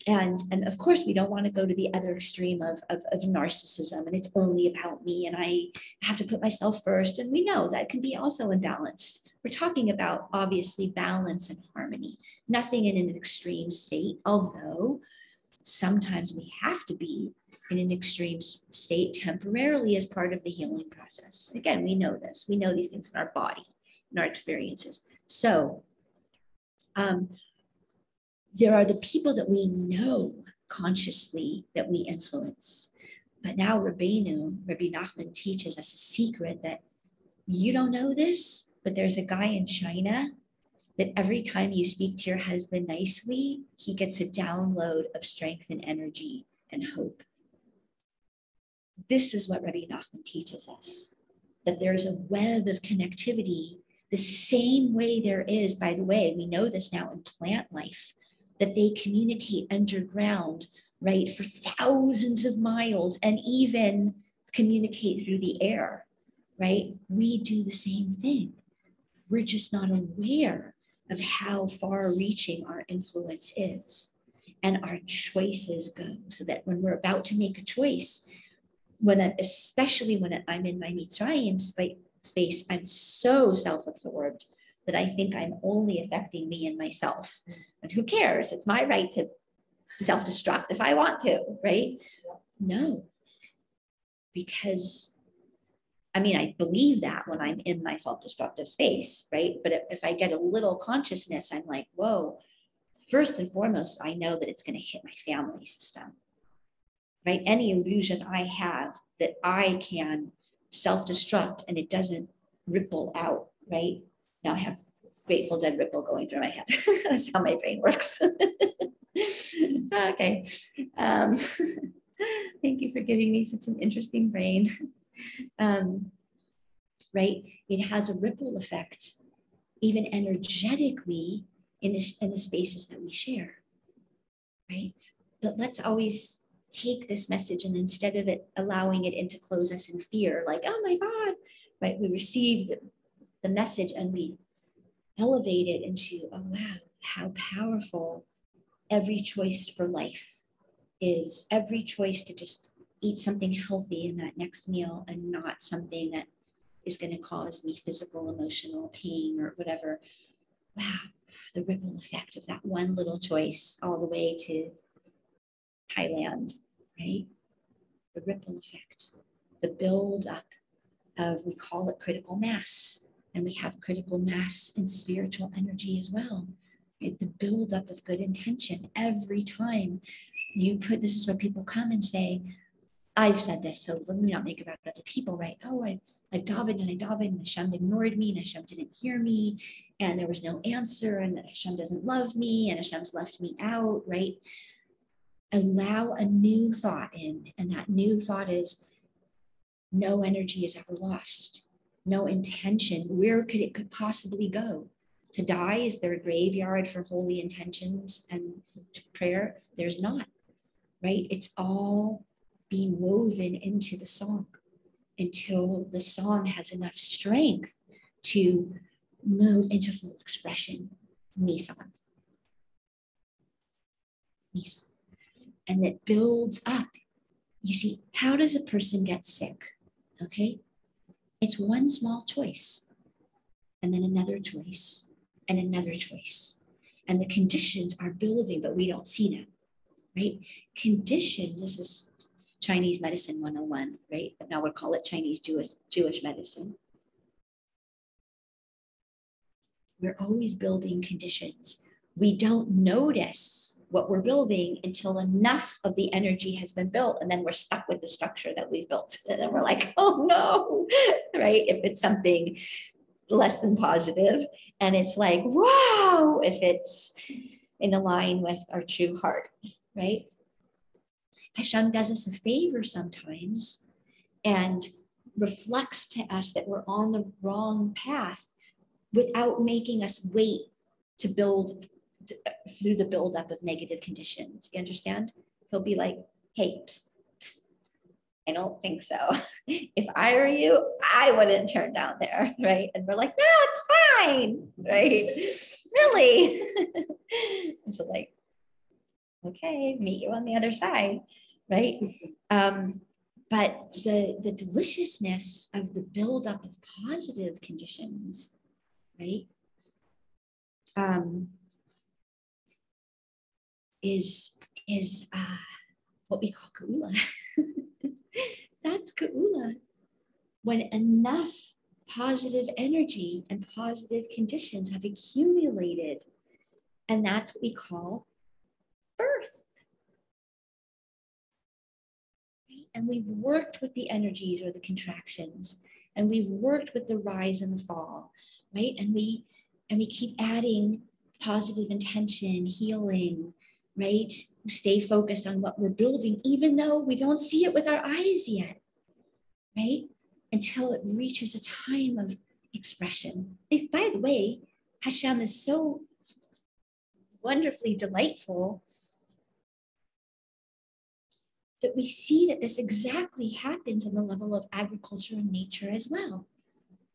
And and of course we don't want to go to the other extreme of, of, of, narcissism and it's only about me and i have to put myself first and we know that can be also imbalanced. We're talking about obviously balance and harmony. Nothing in an extreme state although sometimes we have to be in an extreme state temporarily as part of the healing process. Again we know this. We know these things in our body in our experiences. So um, there are the people that we know consciously that we influence. But now Rabbeinu, Rabbi Nachman teaches us a secret that you don't know this, but there's a guy in China that every time you speak to your husband nicely, he gets a download of strength and energy and hope. This is what Rabbi Nachman teaches us that there's a web of connectivity, the same way there is, by the way, we know this now in plant life, that they communicate underground, right, for thousands of miles and even communicate through the air, right? We do the same thing. We're just not aware of how far reaching our influence is and our choices go. So that when we're about to make a choice, when I, especially when I'm in my Mitzrayim space, I'm so self-absorbed that I think I'm only affecting me and myself. Mm. And who cares? It's my right to self-destruct if I want to, right? No, because I mean, I believe that when I'm in my self-destructive space, right? But if I get a little consciousness, I'm like, whoa, first and foremost, I know that it's going to hit my family system right? Any illusion I have that I can self destruct and it doesn't ripple out, right? Now I have Grateful Dead ripple going through my head. That's how my brain works. okay. Um, thank you for giving me such an interesting brain. Um, right? It has a ripple effect, even energetically, in this in the spaces that we share. Right? But let's always take this message and instead of it allowing it into close us in fear, like, oh my God, right? We receive the message and we elevate it into, oh wow, how powerful every choice for life is. Every choice to just eat something healthy in that next meal and not something that is going to cause me physical, emotional pain or whatever. Wow, the ripple effect of that one little choice all the way to Thailand, right? The ripple effect, the build up of, we call it critical mass, and we have critical mass in spiritual energy as well. The buildup of good intention every time you put this is what people come and say, I've said this, so let me not make about other people, right? Oh, I, I've davened and I davened and Hashem ignored me and Hashem didn't hear me and there was no answer and Hashem doesn't love me and Hashem's left me out, right? allow a new thought in. And that new thought is no energy is ever lost, no intention. Where could it could possibly go? To die, is there a graveyard for holy intentions and prayer? There's not, right? It's all being woven into the song until the song has enough strength to move into full expression. Nissan. Nissan and that builds up. You see, how does a person get sick? Okay. It's one small choice, and then another choice, and another choice. And the conditions are building, but we don't see them, right? Conditions, this is Chinese medicine 101, right? But now we'll call it Chinese Jewish, Jewish medicine. We're always building conditions. We don't notice what we're building until enough of the energy has been built and then we're stuck with the structure that we've built. And then we're like oh no right? If it's something less than positive and it's like wow if it's in a line with our true heart right? Hashem does us a favor sometimes and reflects to us that we're on the wrong path without making us wait to build through the buildup of negative conditions. You understand? He'll be like, hey, psst, psst, I don't think so. if I were you, I wouldn't turn down there, right? And we're like, no, it's fine, right? really? and so like, okay, meet you on the other side, right? Um, but the the deliciousness of the buildup of positive conditions, right? Um, is is uh, what we call geula. That's geula. When enough positive energy and positive conditions have accumulated. And that's what we call birth. And we've worked with the energies or the contractions, and we've worked with the rise and the fall, right? And we and we keep adding positive intention, healing, right? Stay focused on what we're building, even though we don't see it with our eyes yet, right? Until it reaches a time of expression. If, by the way, Hashem is so wonderfully delightful that we see that this exactly happens on the level of agriculture and nature as well,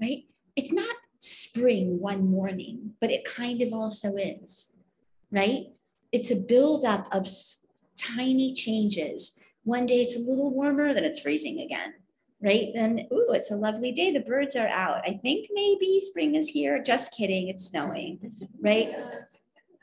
right? It's not spring one morning, but it kind of also is, right? It's a buildup of tiny changes. One day it's a little warmer, then it's freezing again, right? Then, ooh, it's a lovely day. The birds are out. I think maybe spring is here. Just kidding, it's snowing, right?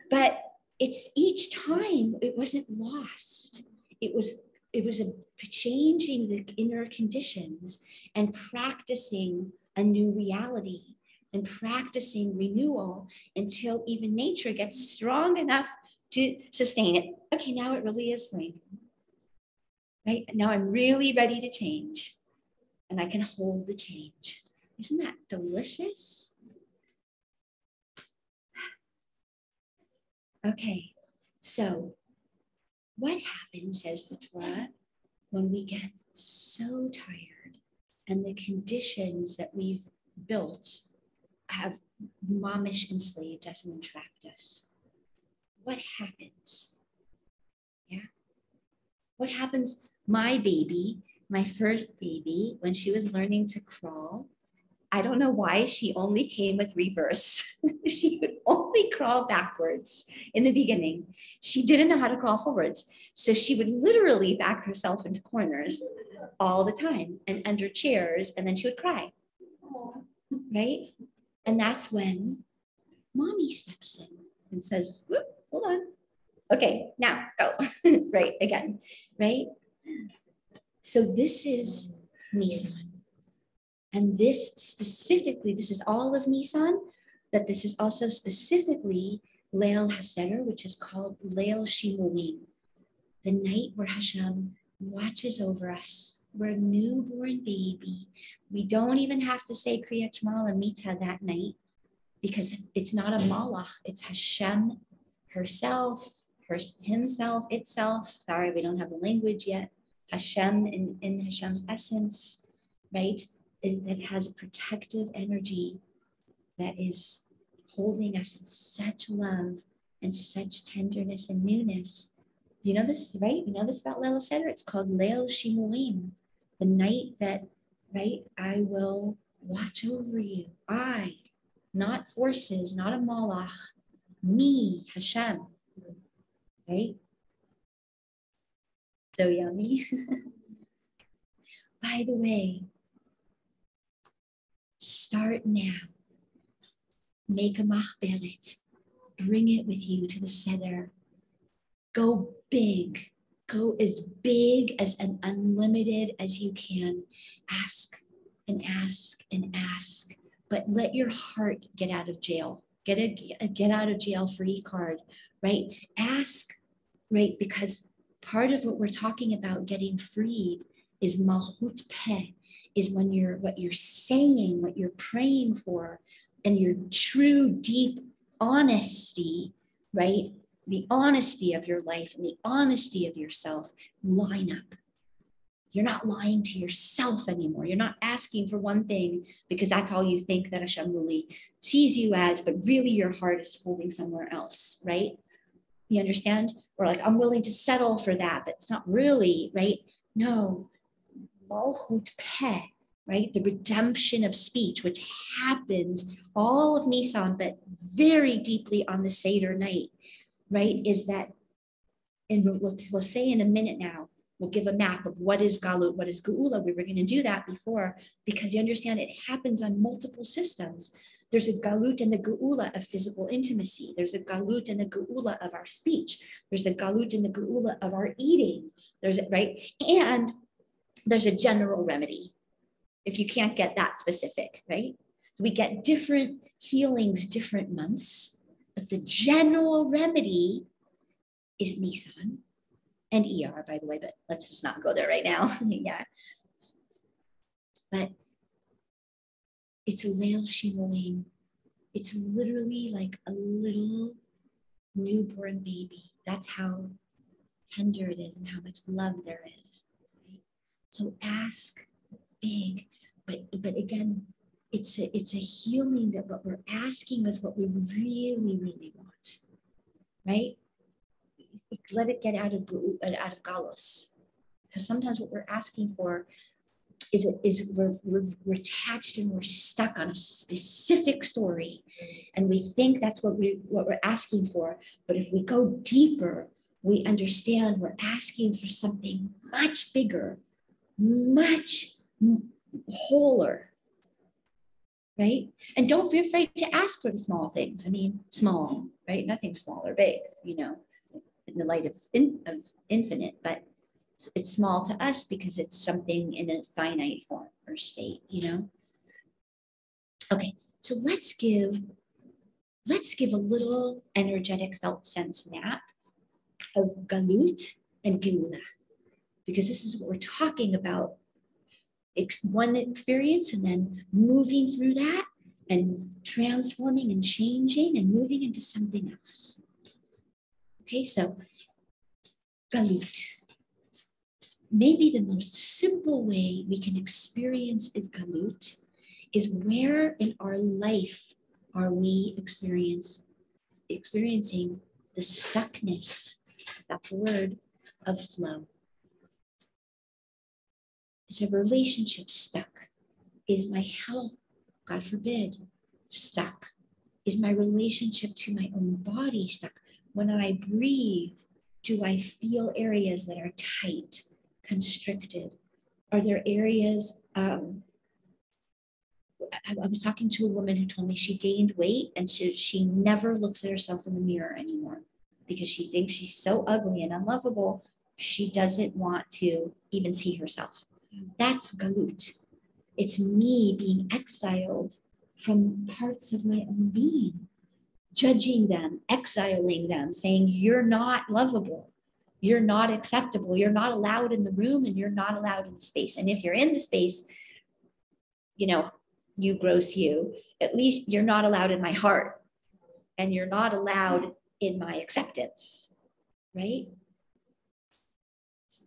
But it's each time it wasn't lost. It was it was a changing the inner conditions and practicing a new reality and practicing renewal until even nature gets strong enough to sustain it. Okay, now it really is spring. Right? Now I'm really ready to change and I can hold the change. Isn't that delicious? Okay, so what happens, says the Torah, when we get so tired and the conditions that we've built have mamish enslaved us and entrapped us? What happens? Yeah. What happens? My baby, my first baby, when she was learning to crawl, I don't know why she only came with reverse. she would only crawl backwards in the beginning. She didn't know how to crawl forwards. So she would literally back herself into corners all the time and under chairs, and then she would cry. Right? And that's when mommy steps in and says, hold on. Okay, now go. right, again, right? So this is Nisan. And this specifically, this is all of Nisan, but this is also specifically Leil HaSeder, which is called Leil Shimurim, the night where Hashem watches over us. We're a newborn baby. We don't even have to say Kriyat Shema Mita that night because it's not a malach, it's Hashem herself, her, himself, itself. Sorry, we don't have the language yet. Hashem in, in Hashem's essence, right? that has a protective energy that is holding us in such love and such tenderness and newness. You know this, right? You know this about Leil Seder? It's called Leil Shimurim, the night that, right, I will watch over you. I, not forces, not a malach, me, Hashem, right? So yummy. By the way, Start now. Make a machberet. Bring it with you to the Seder. Go big. Go as big as and unlimited as you can. Ask and ask and ask. But let your heart get out of jail. Get a get out of jail free card, right? Ask, right? Because part of what we're talking about getting freed is malchut peh, is when you're what you're saying, what you're praying for, and your true, deep honesty, right? The honesty of your life and the honesty of yourself line up. You're not lying to yourself anymore. You're not asking for one thing because that's all you think that Hashem really sees you as, but really your heart is holding somewhere else, right? You understand? Or like, I'm willing to settle for that, but it's not really, right? No, malchut peh, right? The redemption of speech, which happens all of Nisan, but very deeply on the Seder night, right? Is that, and we'll, we'll say in a minute now, we'll give a map of what is Galut, what is Geula. We were going to do that before because you understand it happens on multiple systems. There's a galut and a geula of physical intimacy. There's a galut and a geula of our speech. There's a galut and a geula of our eating. There's a, right, and there's a general remedy, if you can't get that specific, right? We get different healings, different months, but the general remedy is Nisan and ER, by the way, but let's just not go there right now. yeah. But it's a Leil Shimurim. It's literally like a little newborn baby. That's how tender it is and how much love there is. So ask big, but but again, it's a it's a healing that what we're asking is what we really, really want. Right? Let it get out of uh, out of galus. Because sometimes what we're asking for is, is we're, we're, we're attached and we're stuck on a specific story. And we think that's what we what we're asking for. But if we go deeper we understand we're asking for something much bigger much wholer right? And don't be afraid to ask for the small things. I mean small right? Nothing small or big you know in the light of, in, of infinite but it's small to us because it's something in a finite form or state, you know? Okay, so let's give, let's give a little energetic felt sense map of Galut and Geula, because this is what we're talking about. It's one experience and then moving through that and transforming and changing and moving into something else. Okay, so Galut. Maybe the most simple way we can experience is galut is where in our life are we experience experiencing the stuckness that's a word of flow. Is a relationship stuck? Is my health god forbid stuck? Is my relationship to my own body stuck when i breathe do i feel areas that are tight constricted? Are there areas? Um, I, I, was talking to a woman who told me she gained weight and she, she never looks at herself in the mirror anymore because she thinks she's so ugly and unlovable. She doesn't want to even see herself. That's galut. It's me being exiled from parts of my own being, judging them, exiling them, saying, You're not lovable you're not acceptable. You're not allowed in the room and you're not allowed in the space. And if you're in the space, you know, you gross you, at least you're not allowed in my heart and you're not allowed in my acceptance, right?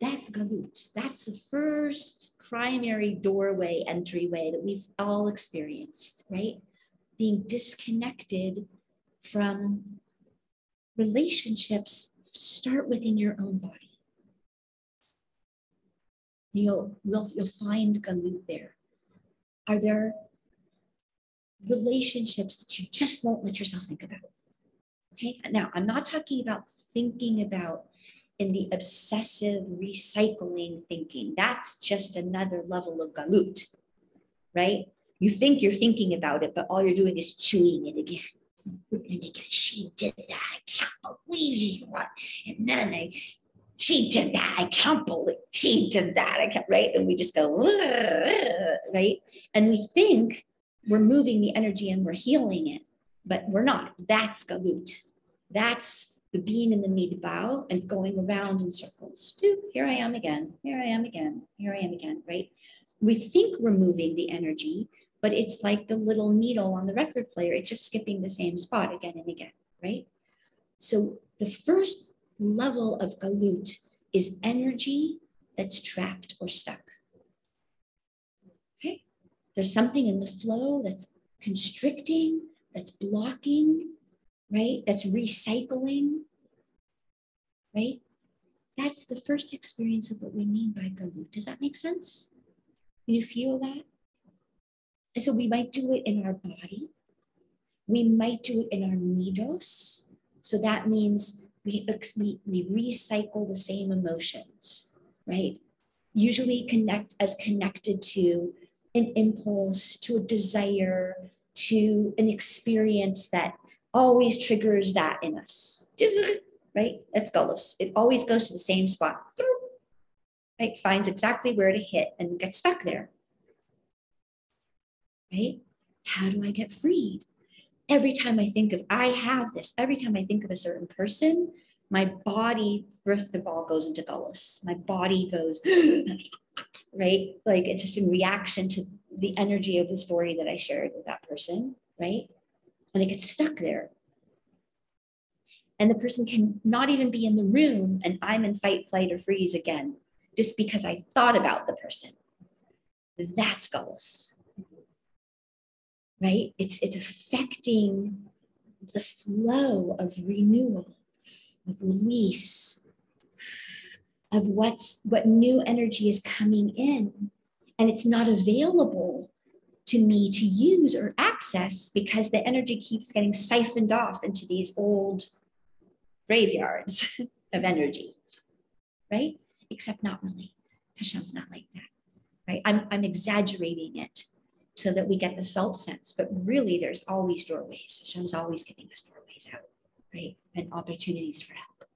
That's galut. That's the first primary doorway, entryway that we've all experienced, right? Being disconnected from relationships start within your own body. You'll, you'll, you'll find galut there. Are there relationships that you just won't let yourself think about? Okay, now I'm not talking about thinking about in the obsessive recycling thinking. That's just another level of galut, right? You think you're thinking about it, but all you're doing is chewing it again again, she did that. I can't believe she what. And then I, she did that. I can't believe she did that. I can't, right? And we just go, right? And we think we're moving the energy and we're healing it, but we're not. That's galut. That's the being in the midbar and going around in circles. Here I am again. Here I am again. Here I am again, right? We think we're moving the energy, but it's like the little needle on the record player. It's just skipping the same spot again and again, right? So the first level of galut is energy that's trapped or stuck. Okay, there's something in the flow that's constricting, that's blocking, right? That's recycling, right? That's the first experience of what we mean by galut. Does that make sense? you feel that? And so we might do it in our body. We might do it in our middos. So that means we, we, we recycle the same emotions, right? Usually connect as connected to an impulse, to a desire, to an experience that always triggers that in us, right? That's galus. It always goes to the same spot, right? Finds exactly where to hit and gets stuck there. Right? How do I get freed? Every time I think of, I have this, every time I think of a certain person, my body, first of all, goes into gullus. My body goes, right? Like it's just in reaction to the energy of the story that I shared with that person, right? And it gets stuck there. And the person can not even be in the room and I'm in fight, flight, or freeze again, just because I thought about the person. That's gullus. Right? It's it's affecting the flow of renewal, of release, of what's what new energy is coming in. And it's not available to me to use or access because the energy keeps getting siphoned off into these old graveyards of energy, right? Except not really. Hashem's not like that, right? I'm, I'm exaggerating it so that we get the felt sense, but really there's always doorways. Hashem's always giving us doorways out, right? And opportunities for help.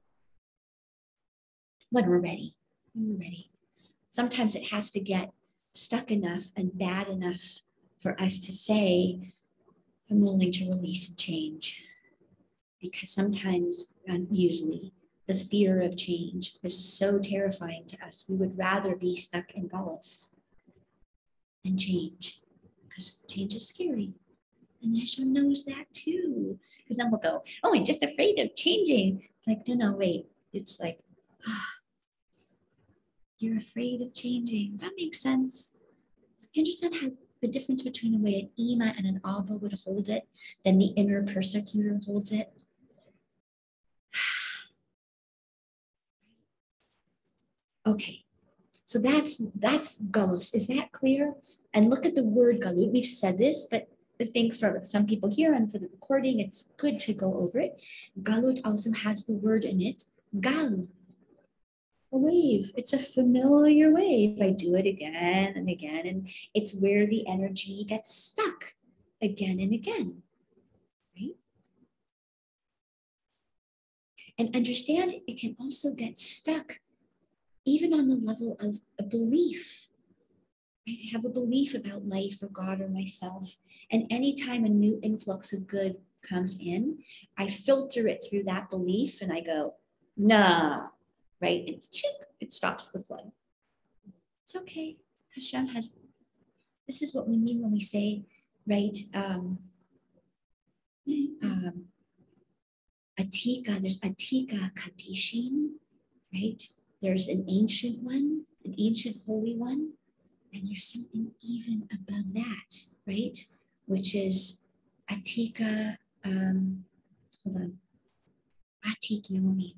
When we're ready, when we're ready. Sometimes it has to get stuck enough and bad enough for us to say, I'm willing to release and change because sometimes, um, usually, the fear of change is so terrifying to us. We would rather be stuck in gullus than change because change is scary. And Yeshua knows that too. Because then we'll go, oh, I'm just afraid of changing. It's like, no, no, wait. It's like, ah, you're afraid of changing. That makes sense. Do you understand how the difference between the way an Ima and an Abba would hold it than the inner persecutor holds it? Okay, so that's that's galus. Is that clear? And look at the word galut. We've said this, but I think for some people here and for the recording, it's good to go over it. Galut also has the word in it, gal. A wave. It's a familiar wave. I do it again and again, and it's where the energy gets stuck again and again. Right? And understand it can also get stuck even on the level of a belief. Right? I have a belief about life or God or myself. And anytime a new influx of good comes in, I filter it through that belief and I go, nah, right? And chip, it stops the flow. It's okay. Hashem has, this is what we mean when we say, right? Um, um, Atika, there's Atika Kadishin, right? There's an ancient one, an ancient holy one, and there's something even above that, right? Which is Atika, um, hold on, Atik Yomi,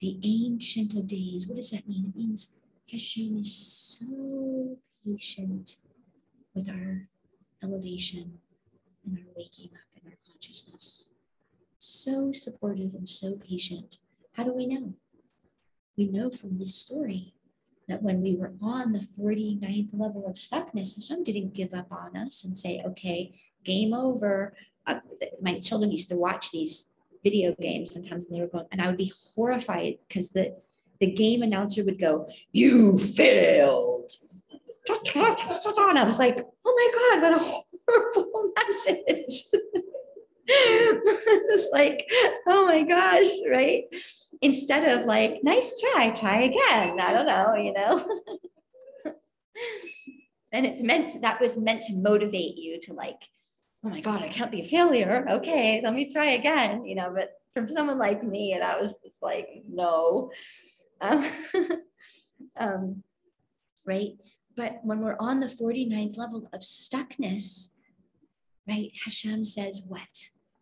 the ancient of days. What does that mean? It means Hashem is so patient with our elevation and our waking up and our consciousness. So supportive and so patient. How do we know? We know from this story that when we were on the 49th level of stuckness, Hashem didn't give up on us and say, okay, game over. Uh, my children used to watch these video games sometimes and they were going, and I would be horrified because the, the game announcer would go, you failed. And I was like, oh my God, what a horrible message. it's like, oh my gosh, right? Instead of like, nice try, try again. I don't know, you know. and it's meant that was meant to motivate you to like, oh my God, I can't be a failure. Okay, let me try again, you know. But from someone like me, that was just like, no. Um, um, right? But when we're on the 49th level of stuckness, right, Hashem says, what?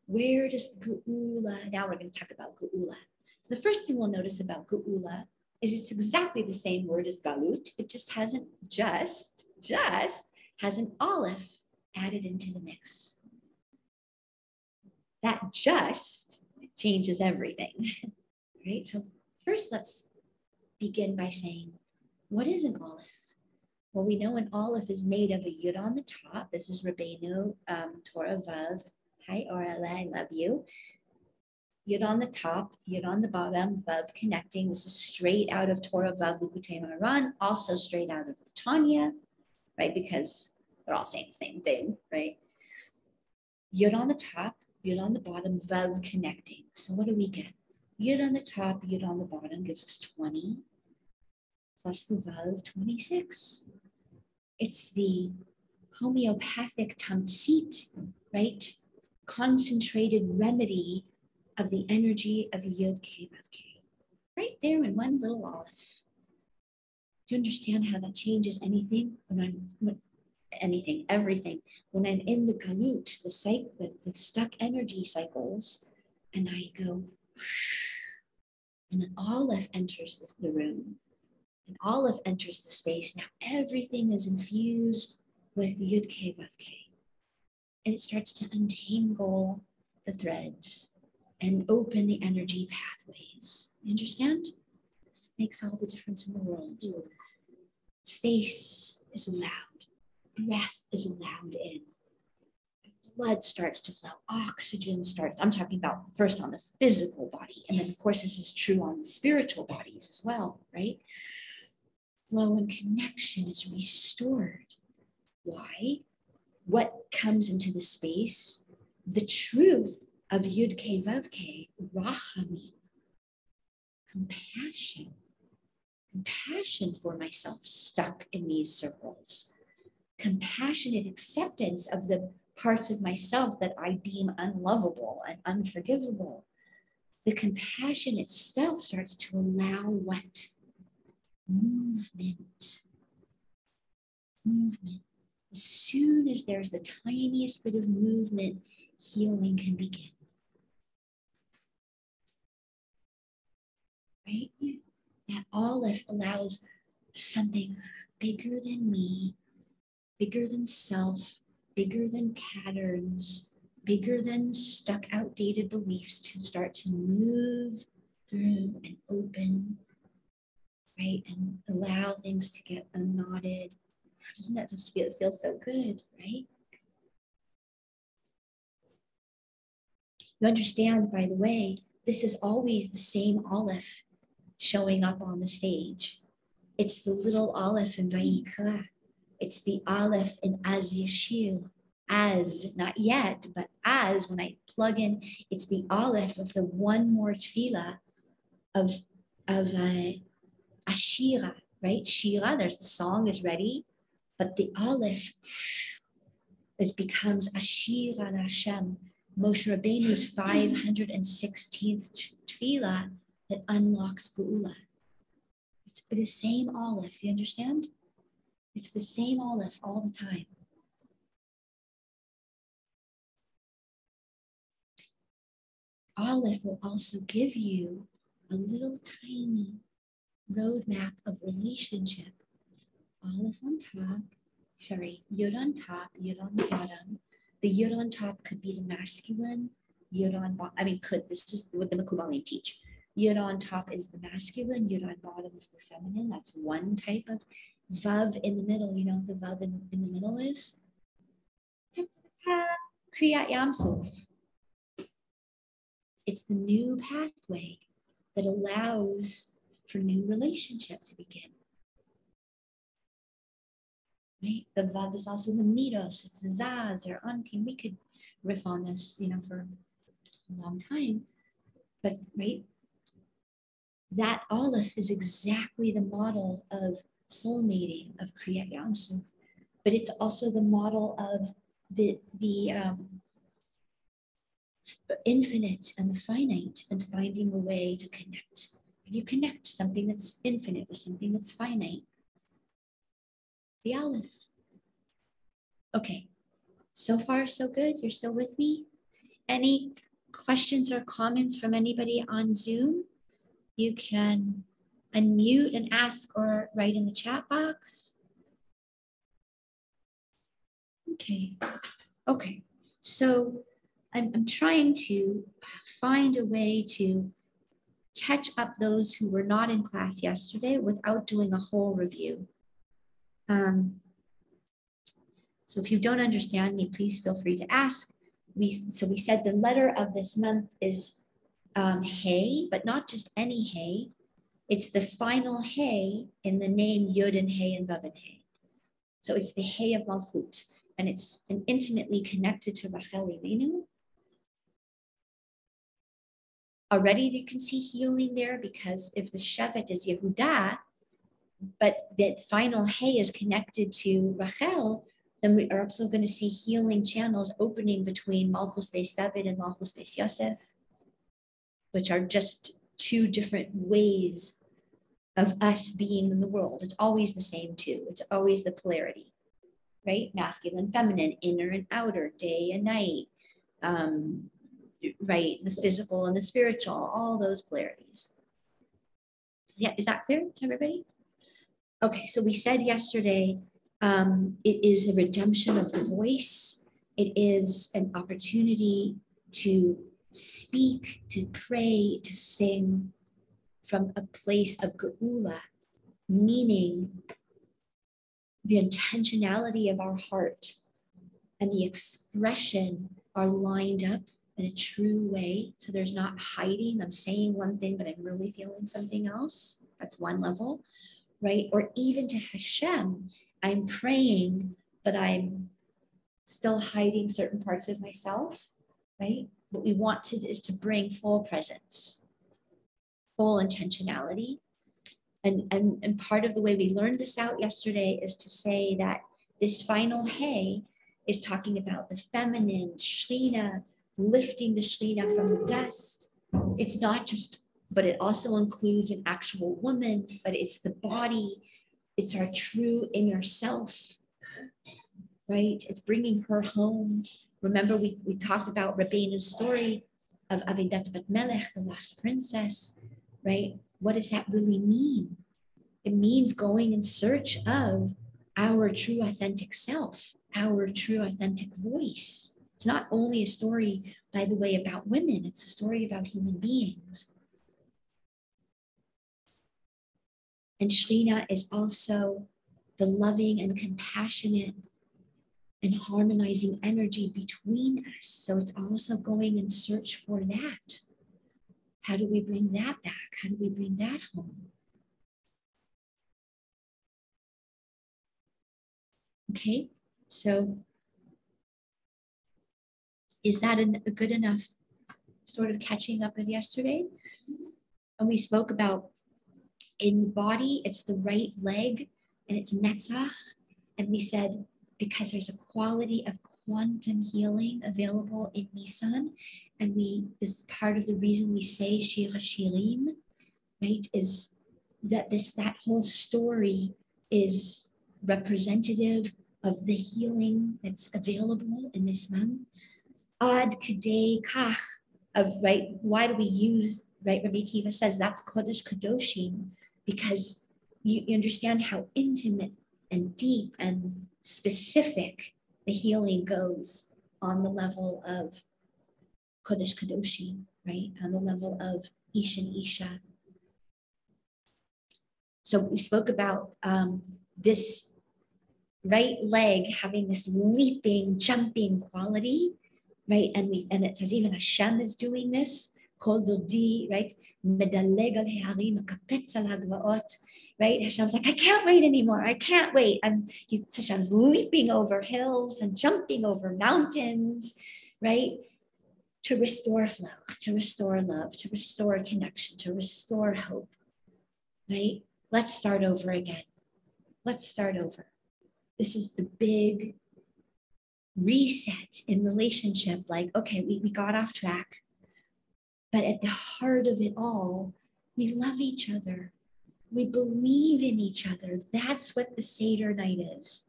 Where does Geula, now we're going to talk about Geula. So the first thing we'll notice about Geula is it's exactly the same word as Galut. It just hasn't just, just has an aleph added into the mix. That just changes everything, right? So first let's begin by saying, what is an aleph? Well, we know an aleph is made of a yud on the top. This is Rabbeinu um, Torah Vav Hi, Orla, I love you. Yud on the top, Yud on the bottom, Vav connecting. This is straight out of Torah Vav Likutei Moharan, also straight out of Tanya, right? Because they're all saying the same thing, right? Yud on the top, Yud on the bottom, Vav connecting. So what do we get? Yud on the top, Yud on the bottom gives us 20 plus the Vav, 26. It's the homeopathic tamtsit, right? Concentrated remedy of the energy of Yud K K. Right there in one little olive. Do you understand how that changes anything when I'm when, anything, everything? When I'm in the galut, the cycle, the, the stuck energy cycles, and I go, and an olive enters the, the room, and olive enters the space. Now everything is infused with Yud K K. And it starts to untangle the threads and open the energy pathways. You understand? Makes all the difference in the world. Space is allowed, breath is allowed in. Blood starts to flow, oxygen starts. I'm talking about first on the physical body. And then, of course, this is true on spiritual bodies as well, right? Flow and connection is restored. Why? What comes into the space? The truth of Yud Ke Vav Ke, Rachamim, compassion compassion for myself stuck in these circles, compassionate acceptance of the parts of myself that I deem unlovable and unforgivable. The compassion itself starts to allow what? Movement. Movement. As soon as there's the tiniest bit of movement, healing can begin. Right? that aleph allows something bigger than me, bigger than self, bigger than patterns, bigger than stuck outdated beliefs to start to move through and open, right? And allow things to get unknotted. Doesn't that just feel, feel so good, right? You understand, by the way, this is always the same aleph showing up on the stage. It's the little aleph in Vayikra. It's the aleph in Az Yashir. As, not yet, but as when I plug in, it's the aleph of the one more tefillah of, of uh, Ashira, right? Shira, there's the song is ready, but the aleph is becomes Ashir Ashira Hashem. Moshe Rabbeinu's 516th tefillah that unlocks Geula. It's the same aleph, you understand? It's the same aleph all the time. Aleph will also give you a little tiny roadmap of relationship. Aleph on top, sorry, yud on top, yud on the bottom. The yud on top could be the masculine, yud on, bottom. I mean, could, this is what the Mekubalim teach. Yud on top is the masculine, yud on bottom is the feminine. That's one type of vav in the middle. You know the vav in, in the middle is? Kriyat Yamsuf. It's the new pathway that allows for new relationship to begin. Right? The vav is also the midos. It's Zeir Anpin. We could riff on this, you know, for a long time. But right, that aleph is exactly the model of soul mating, of Kriyat Yamsuf, but it's also the model of the, the um, infinite and the finite and finding a way to connect. You connect something that's infinite with something that's finite. The aleph. Okay, so far so good. You're still with me? Any questions or comments from anybody on Zoom? you can unmute and ask or write in the chat box. Okay, okay. So I'm, I'm trying to find a way to catch up those who were not in class yesterday without doing a whole review. Um, so if you don't understand me, please feel free to ask. We, so we said the letter of this month is um, hay, but not just any hay. It's the final hay in the name Yud and Hay and Vav and Hay. So it's the hay of Malchut. and it's intimately connected to Rachel Imenu. Already you can see healing there because if the Shevet is Yehuda, but that final Hey is connected to Rachel, then we are also going to see healing channels opening between Malchus Beis David and Malchus Beis Yosef, which are just two different ways of us being in the world. It's always the same too. It's always the polarity, right? Masculine, feminine, inner and outer, day and night, um, right? The physical and the spiritual, all those polarities. Yeah, is that clear to everybody? Okay, so we said yesterday um, it is a redemption of the voice. It is an opportunity to speak, to pray, to sing from a place of geula, meaning the intentionality of our heart and the expression are lined up in a true way. So there's not hiding. I'm saying one thing, but I'm really feeling something else. That's one level, right? Or even to Hashem, I'm praying, but I'm still hiding certain parts of myself, right? What we want to is to bring full presence, full intentionality. And, and, and part of the way we learned this out yesterday is to say that this final hey is talking about the feminine, Shechina, lifting the Shechina from the dust. It's not just, but it also includes an actual woman, but it's the body it's our true inner self, right? It's bringing her home. Remember, we, we talked about Rabbeinu's story of Avidat Bat Melech, the lost princess, right? What does that really mean? It means going in search of our true authentic self, our true authentic voice. It's not only a story, by the way, about women, it's a story about human beings. And Shechina is also the loving and compassionate and harmonizing energy between us. So it's also going in search for that. How do we bring that back? How do we bring that home? Okay, so is that a good enough sort of catching up of yesterday? And we spoke about in the body, it's the right leg and it's netzach. And we said, because there's a quality of quantum healing available in Nisan. And we, this part of the reason we say Shir Shirim, right, is that this, that whole story is representative of the healing that's available in this month. Ad kadei kach, of right, why do we use, right, Rabbi Kiva says that's Kodesh Kadoshim, because you, understand how intimate and deep and specific the healing goes on the level of Kodesh Kadoshi, right? On the level of Ish and Isha. So we spoke about um, this right leg having this leaping, jumping quality, right? And we and it says even Hashem is doing this. Kol Dodi, right? מדלג על ההרים, מקפץ על הגבעות, right? Hashem's like, I can't wait anymore. I can't wait. I'm, he, Hashem's leaping over hills and jumping over mountains, right? To restore flow, to restore love, to restore connection, to restore hope, right? Let's start over again. Let's start over. This is the big reset in relationship. Like, okay, we, we got off track. but at the heart of it all, we love each other. We believe in each other. That's what the Seder night is.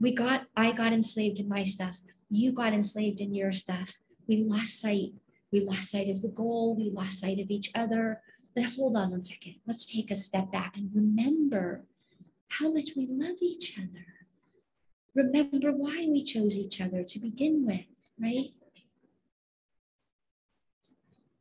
We got, I got enslaved in my stuff. You got enslaved in your stuff. We lost sight. We lost sight of the goal. We lost sight of each other. But hold on one second. Let's take a step back and remember how much we love each other. Remember why we chose each other to begin with, right?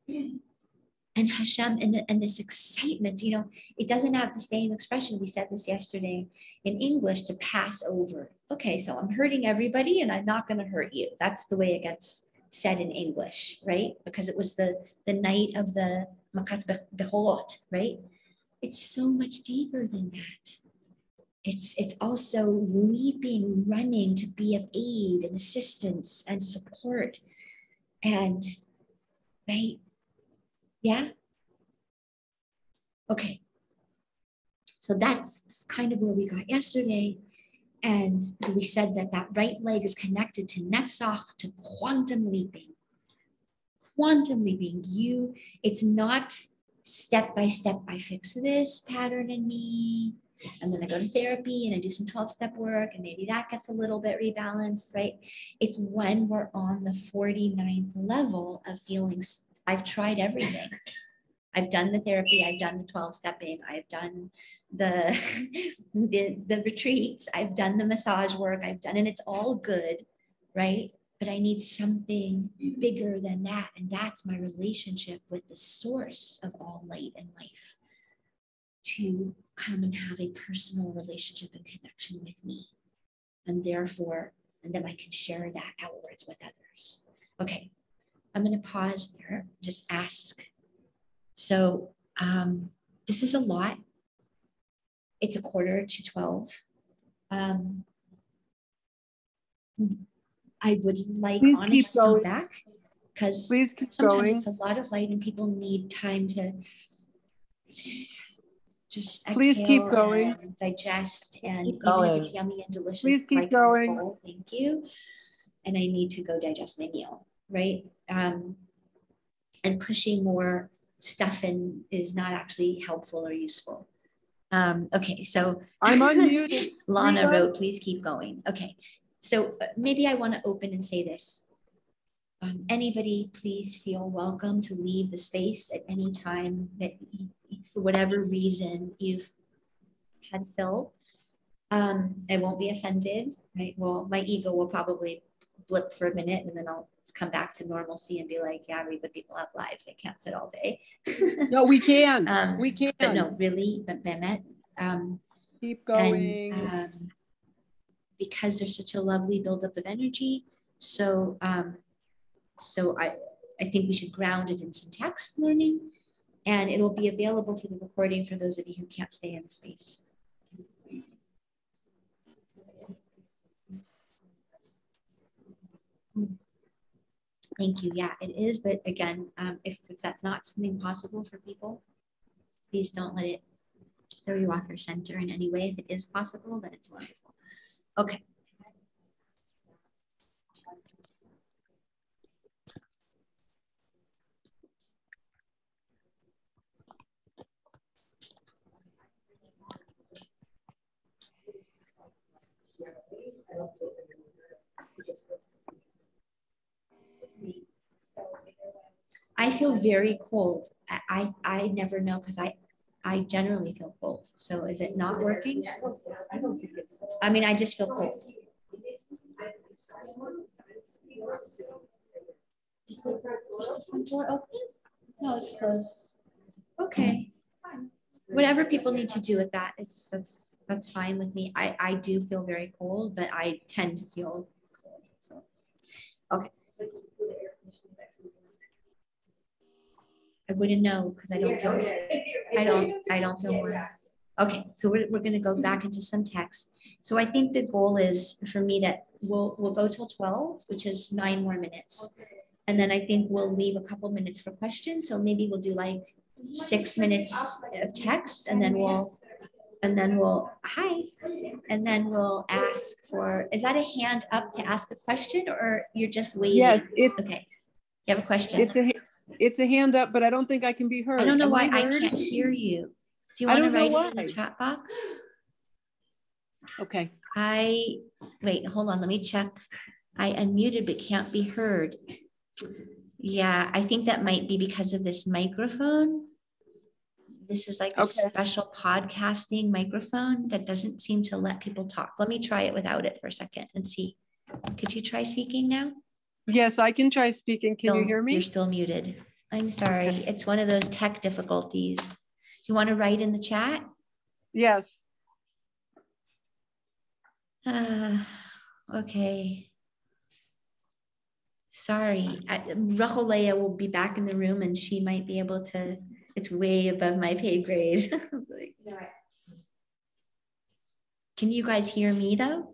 And Hashem and, and this excitement, you know, it doesn't have the same expression. We said this yesterday in English to pass over. Okay, so I'm hurting everybody and I'm not going to hurt you. That's the way it gets said in English, right? Because it was the, the night of the Makat Bechorot, right? It's so much deeper than that. it's it's also leaping, running to be of aid and assistance and support. And right? Yeah. Okay. So that's kind of where we got yesterday. And we said that that right leg is connected to Netzach, to quantum leaping. Quantum leaping, you, it's not step by step, I fix this pattern in me. And then I go to therapy and I do some 12 step work, and maybe that gets a little bit rebalanced, right? It's when we're on the 49th level of feeling I've tried everything. I've done the therapy, I've done the 12 stepping, I've done the, the the retreats, I've done the massage work, I've done and it's all good, right? But I need something bigger than that. And that's my relationship with the source of all light and life to come and have a personal relationship and connection with me. And therefore, and then I can share that outwards with others. Okay, I'm going to pause there, just ask. So um, this is a lot. It's a quarter to 12. Um, I would like Please honest feedback because sometimes going. it's a lot of light and people need time to just Please keep going. digest and keep even going. if it's yummy and delicious, Please keep like going. Thank you. And I need to go digest my meal right? Um, and pushing more stuff in is not actually helpful or useful. Um, okay, so I'm unmuted. Lana wrote, please keep going. Okay, so uh, maybe I want to open and say this. Um, anybody, please feel welcome to leave the space at any time that, you, for whatever reason, you've had fill. Um, I won't be offended, right? Well, my ego will probably blip for a minute and then I'll come back to normalcy and be like, yeah, we but people have lives. They can't sit all day. no, we can. Um, we can. But no, really, but Mehmet. Um, Keep going. And, um, because there's such a lovely buildup of energy. So, um, so I, I think we should ground it in some text learning and it will be available for the recording for those of you who can't stay in the space. Thank you. Yeah, it is. But again, um, if, if that's not something possible for people, please don't let it throw you off your center in any way. If it is possible, then it's wonderful. Okay. I feel very cold. I, I, never know because I, I generally feel cold. So is it not working? I mean, I just feel cold. Is the front door open? No, it's closed. Okay. Whatever people need to do with that, it's that's that's fine with me. I, I do feel very cold, but I tend to feel cold. So okay. I wouldn't know because I don't feel I don't I don't feel warm. Okay, so we're, we're gonna go back into some text. So I think the goal is for me that we'll we'll go till 12, which is nine more minutes. And then I think we'll leave a couple minutes for questions. So maybe we'll do like six minutes of text and then we'll and then we'll hi and then we'll ask for is that a hand up to ask a question or you're just waiting yes it's okay you have a question it's a it's a hand up, but I don't think I can be heard. I don't know Am why I, I, can't hear you. Do you want to write it in the chat box? Okay. I, wait, hold on, let me check. I unmuted but can't be heard. Yeah, I think that might be because of this microphone. This is like a okay. special podcasting microphone that doesn't seem to let people talk. Let me try it without it for a second and see. Could you try speaking now? Yes, I can try speaking. Can you hear me? You're still muted. I'm sorry. Okay. It's one of those tech difficulties. Do you want to write in the chat? Yes. Uh, okay. Sorry. Racholea will be back in the room and she might be able to, it's way above my pay grade. like, Can you guys hear me though?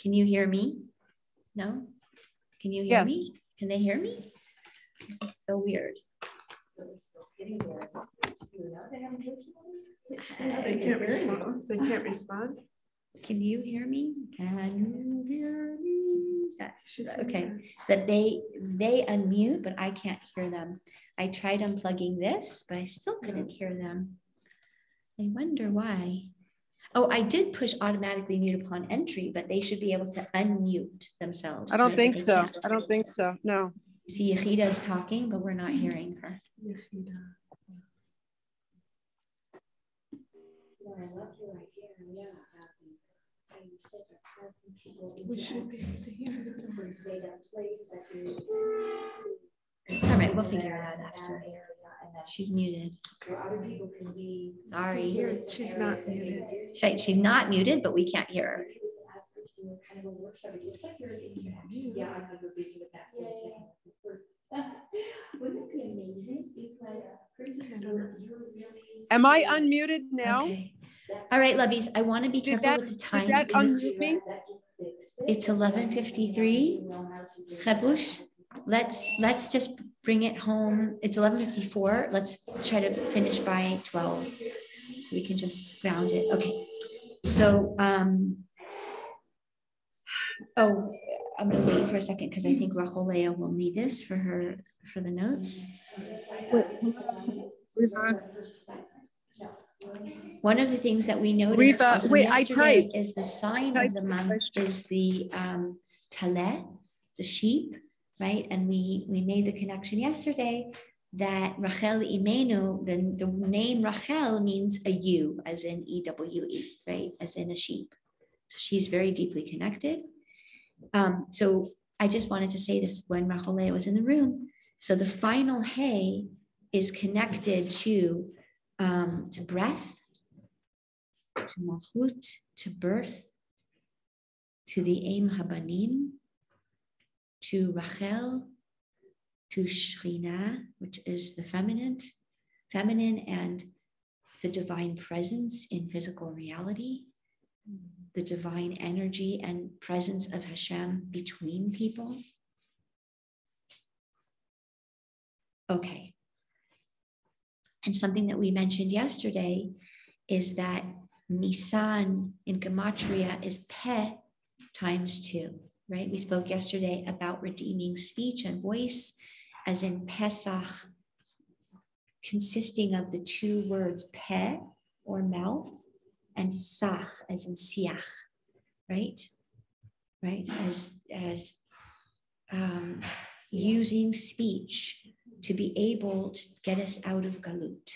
Can you hear me? No? Can you hear Yes. me? Can they hear me? This is so weird. They can't respond. They can't respond. Can you hear me? Can you hear me? That- She's Okay, but they they unmute, but I can't hear them. I tried unplugging this, but I still couldn't hear them. I wonder why. Oh, I did push automatically mute upon entry, but they should be able to unmute themselves. I don't think so. I don't think so. No. See, Yahida is talking, but we're not hearing her. We should be able to hear. All right, we'll figure it out after. She's muted. Sorry. She's not muted. She- She's not muted, but we can't hear her. Wouldn't it be amazing if like Am I unmuted now? Okay. All right, lovies, I want to be careful that- with the time. did time. that it's- unmute me? It's eleven fifty-three. Chavush, let's, let's just bring it home. It's eleven fifty-four. Let's try to finish by twelve. So we can just round it. Okay. So, um, oh, I'm gonna wait for a second because I think Racholea will need this for her, for the notes. One of the things that we noticed also wait, I typed. is the sign of the month is the um, taleh, the sheep, right? And we we made the connection yesterday that Rachel Imenu, the, the name Rachel means a ewe, as in E W E, right? As in a sheep. So she's very deeply connected. Um, so I just wanted to say this when Racholea was in the room. So the final hay is connected to um, to breath, to malchut, to birth, to the Aim Habanim, to Rachel, to Shechina, which is the feminine, feminine and the divine presence in physical reality, the divine energy and presence of Hashem between people. Okay. And something that we mentioned yesterday is that Nisan in Gematria is Pe times two, right? We spoke yesterday about redeeming speech and voice, as in Pesach, consisting of the two words Pe or mouth and Sach, as in Siach, right? Right? As, as um, using speech to be able to get us out of galut.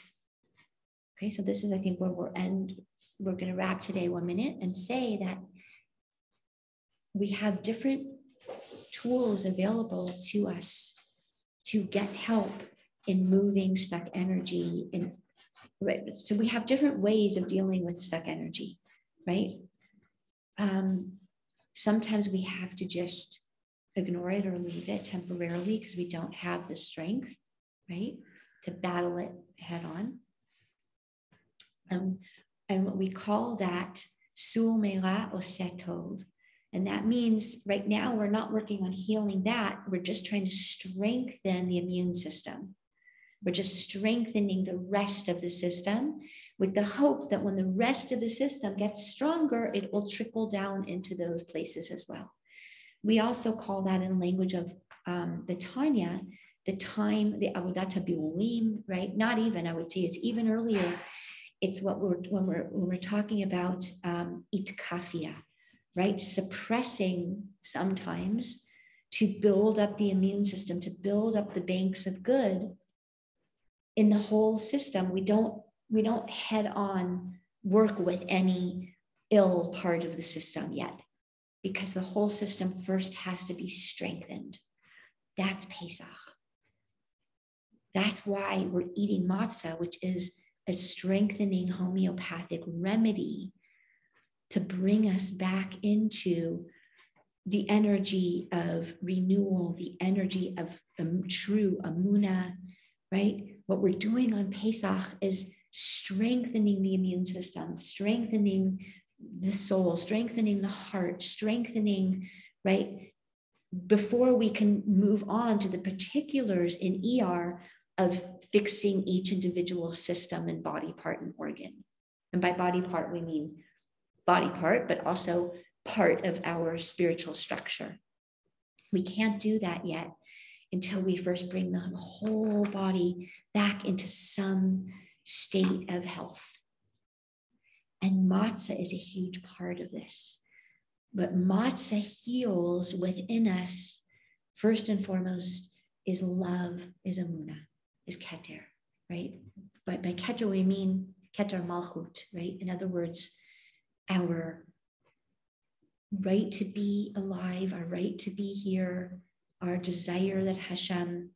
Okay, so this is, I think, where we're and we're going to wrap today one minute and say that we have different tools available to us to get help in moving stuck energy in right so we have different ways of dealing with stuck energy right um, sometimes we have to just ignore it or leave it temporarily because we don't have the strength, right, to battle it head on. Um, and what we call that sul mela osetov. And that means right now we're not working on healing that. We're just trying to strengthen the immune system. We're just strengthening the rest of the system with the hope that when the rest of the system gets stronger, it will trickle down into those places as well. We also call that in the language of um, the Tanya, the time, the Avodata Biulim, right? Not even, I would say it's even earlier. It's what we're, when we're, when we're talking about um, itkafia, right? Suppressing sometimes to build up the immune system, to build up the banks of good in the whole system. We don't, we don't head on work with any ill part of the system yet because the whole system first has to be strengthened. That's Pesach. That's why we're eating matzah, which is a strengthening homeopathic remedy to bring us back into the energy of renewal, the energy of um, true emunah, right? What we're doing on Pesach is strengthening the immune system, strengthening the soul, strengthening the heart, strengthening, right? Before we can move on to the particulars in ER of fixing each individual system and body part and organ. And by body part, we mean body part, but also part of our spiritual structure. We can't do that yet until we first bring the whole body back into some state of health. And matzah is a huge part of this. But matzah heals within us, first and foremost, is love, is emunah, is keter, right? By, by keter, we mean keter malchut, right? In other words, our right to be alive, our right to be here, our desire that Hashem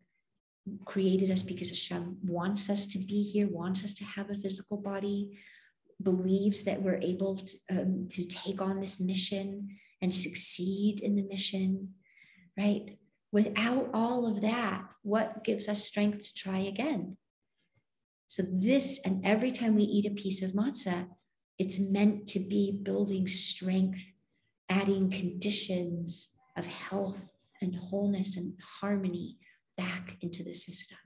created us because Hashem wants us to be here, wants us to have a physical body, believes that we're able to, um, to take on this mission and succeed in the mission, right? Without all of that, what gives us strength to try again? So, this, and every time we eat a piece of matzah, it's meant to be building strength, adding conditions of health and wholeness and harmony back into the system.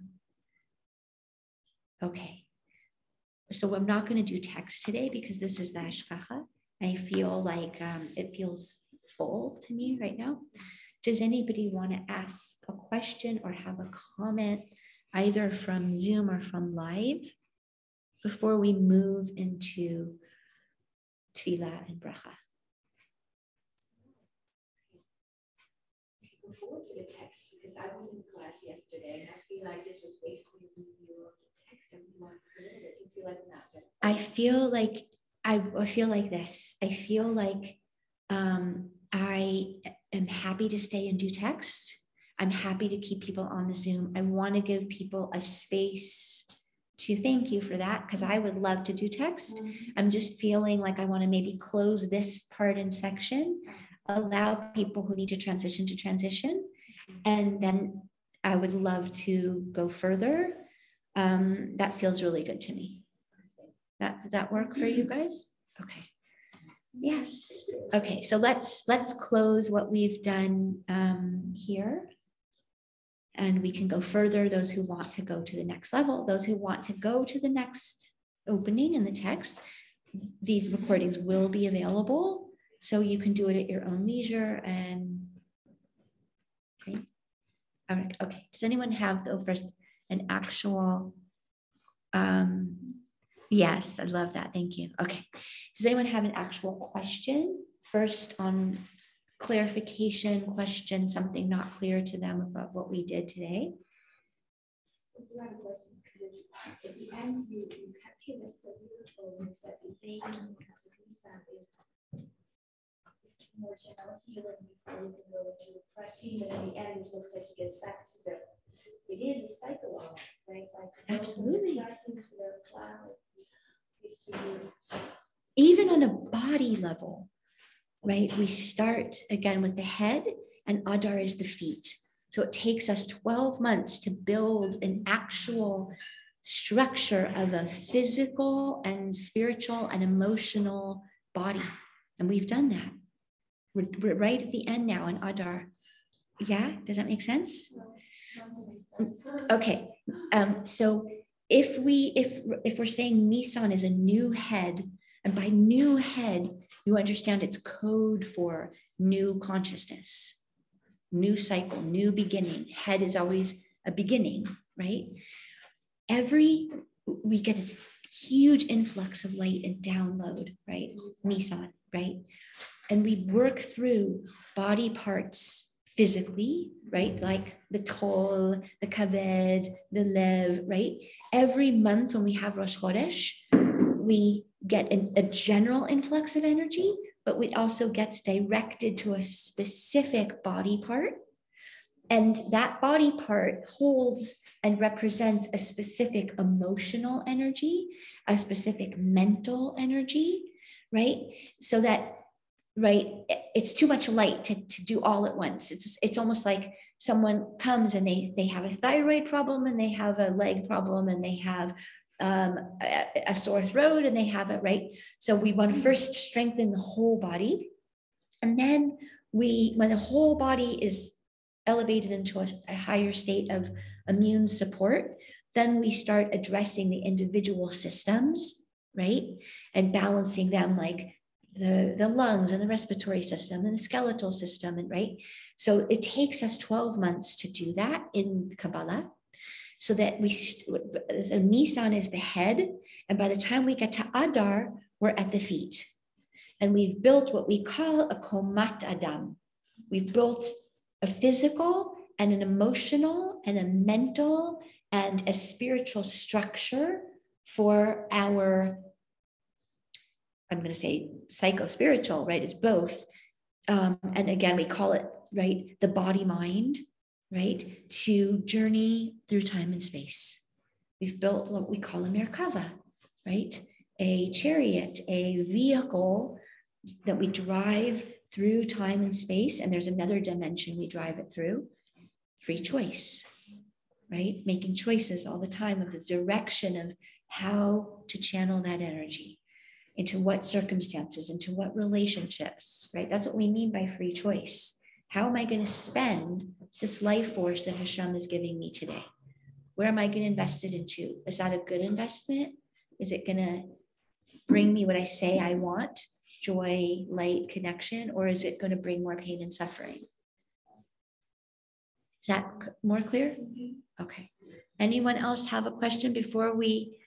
Okay. So I'm not going to do text today because this is the hashgacha. I feel like um, it feels full to me right now. Does anybody want to ask a question or have a comment, either from Zoom or from live, before we move into tefillah and bracha? forward to the text because I was in class yesterday and I feel like this was basically the text and we want to it. You feel like not. I feel like I, I feel like this. I feel like um, I am happy to stay and do text. I'm happy to keep people on the Zoom. I want to give people a space to thank you for that because I would love to do text. Mm-hmm. I'm just feeling like I want to maybe close this part and section allow people who need to transition to transition. And then I would love to go further. Um, that feels really good to me. That that work for you guys? Okay. Yes. Okay. So let's let's close what we've done um, here, and we can go further. Those who want to go to the next level, those who want to go to the next opening in the text, these recordings will be available so you can do it at your own leisure and okay. All right. Okay. Does anyone have the first an actual um yes, I love that. Thank you. Okay. Does anyone have an actual question first on clarification question, something not clear to them about what we did today? I have a question at the end you, you captured it so beautiful. You said the thing is more general healing before we go into pratim, and in the end, it looks like he gets back to the. It is a cycle, right? Like Absolutely. Pratim to the cloud. Even on a body level, right? We start again with the head, and Adar is the feet. So it takes us 12 months to build an actual structure of a physical and spiritual and emotional body. And we've done that. We're, we're right at the end now in Adar. Yeah, does that make sense? Okay, um, so if we if if we're saying Nissan is a new head, and by new head you understand it's code for new consciousness, new cycle, new beginning. Head is always a beginning, right? Every we get this huge influx of light and download, right? Nissan, right? and we work through body parts physically, right? Like the tol, the kaved, the lev, right? Every month when we have Rosh Chodesh, we get an, a general influx of energy, but it also gets directed to a specific body part. And that body part holds and represents a specific emotional energy, a specific mental energy, right? So that right it's too much light to, to do all at once it's it's almost like someone comes and they they have a thyroid problem and they have a leg problem and they have um, a, a sore throat and they have it, right? So we want to first strengthen the whole body. And then we, when the whole body is elevated into a, a higher state of immune support, then we start addressing the individual systems, right? And balancing them like the, the lungs and the respiratory system and the skeletal system, and right? So it takes us 12 months to do that in Kabbalah so that we, the Nisan is the head. And by the time we get to Adar, we're at the feet. And we've built what we call a Komat Adam. We've built a physical and an emotional and a mental and a spiritual structure for our, I'm going to say psycho spiritual, right? It's both. Um, and again, we call it, right, the body mind, right, to journey through time and space. We've built what we call a Merkava, right? A chariot, a vehicle that we drive through time and space. And there's another dimension we drive it through free choice, right? Making choices all the time of the direction of how to channel that energy into what circumstances, into what relationships, right? That's what we mean by free choice. How am I going to spend this life force that Hashem is giving me today? Where am I going to invest it into? Is that a good investment? Is it going to bring me what I say I want? Joy, light, connection, or is it going to bring more pain and suffering? Is that more clear? Okay. Anyone else have a question before we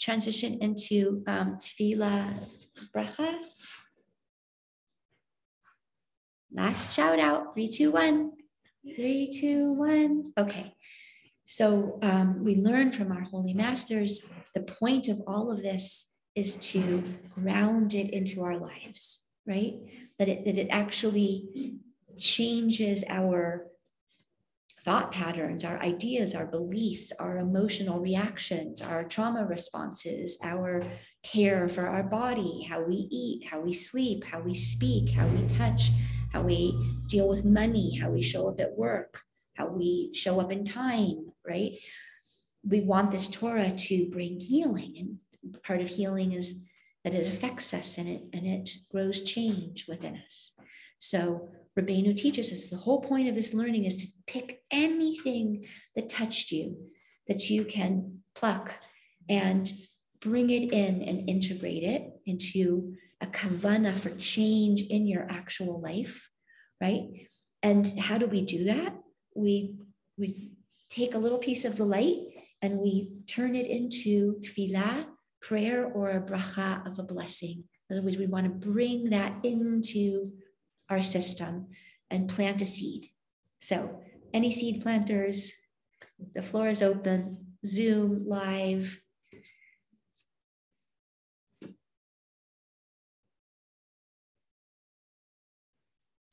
transition into um, Tefillah Bracha? Last shout out, three, two, one. Three, two, one. Okay. So um, we learn from our holy masters the point of all of this is to ground it into our lives, right? That it, that it actually changes our thought patterns, our ideas, our beliefs, our emotional reactions, our trauma responses, our care for our body, how we eat, how we sleep, how we speak, how we touch, how we deal with money, how we show up at work, how we show up in time, right? We want this Torah to bring healing. And part of healing is that it affects us and it, and it grows change within us. So Rabbeinu teaches us the whole point of this learning is to pick anything that touched you that you can pluck and bring it in and integrate it into a kavana for change in your actual life, right? And how do we do that? We we take a little piece of the light and we turn it into tefillah, prayer, or a bracha of a blessing. In other words, we want to bring that into our system and plant a seed. So, any seed planters, the floor is open, Zoom, live.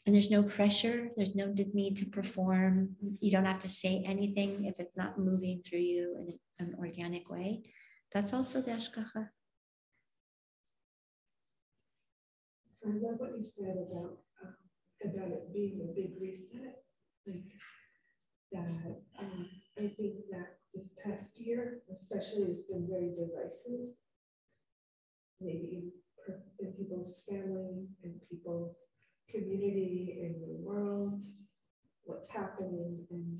And there's no pressure, there's no need to perform. You don't have to say anything if it's not moving through you in an organic way. That's also the hashgacha. So I love what you said about about it being a big reset, like that. Um, I think that this past year, especially, has been very divisive. Maybe in, in people's family, and people's community, in the world, what's happening, and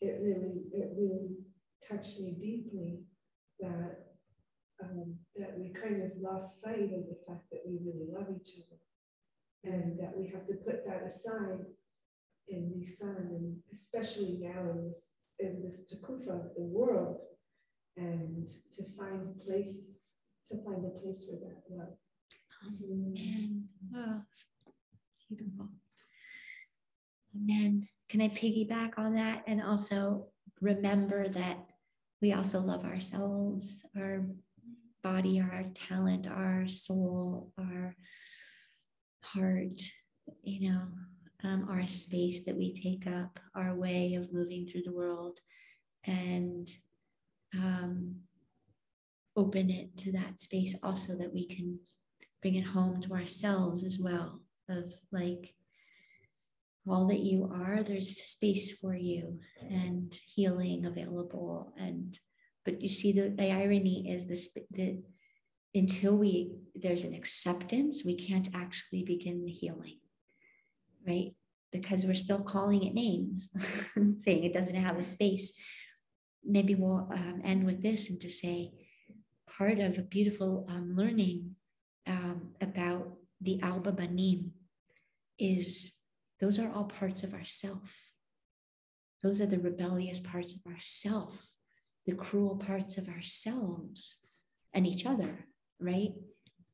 it really, it really touched me deeply that um, that we kind of lost sight of the fact that we really love each other and that we have to put that aside in Nisan, and especially now in this in this takufa of the world, and to find place to find a place for that love. Amen. Oh, beautiful. Amen. Can I piggyback on that and also remember that we also love ourselves, our body, our talent, our soul, our heart, you know, um, our space that we take up, our way of moving through the world, and um, open it to that space also that we can bring it home to ourselves as well. Of like, all that you are, there's space for you and healing available and But you see, the, the irony is this that until we there's an acceptance, we can't actually begin the healing, right? Because we're still calling it names, saying it doesn't have a space. Maybe we'll um, end with this and to say part of a beautiful um, learning um, about the Arba Banim is those are all parts of ourself. Those are the rebellious parts of ourself, the cruel parts of ourselves and each other, right?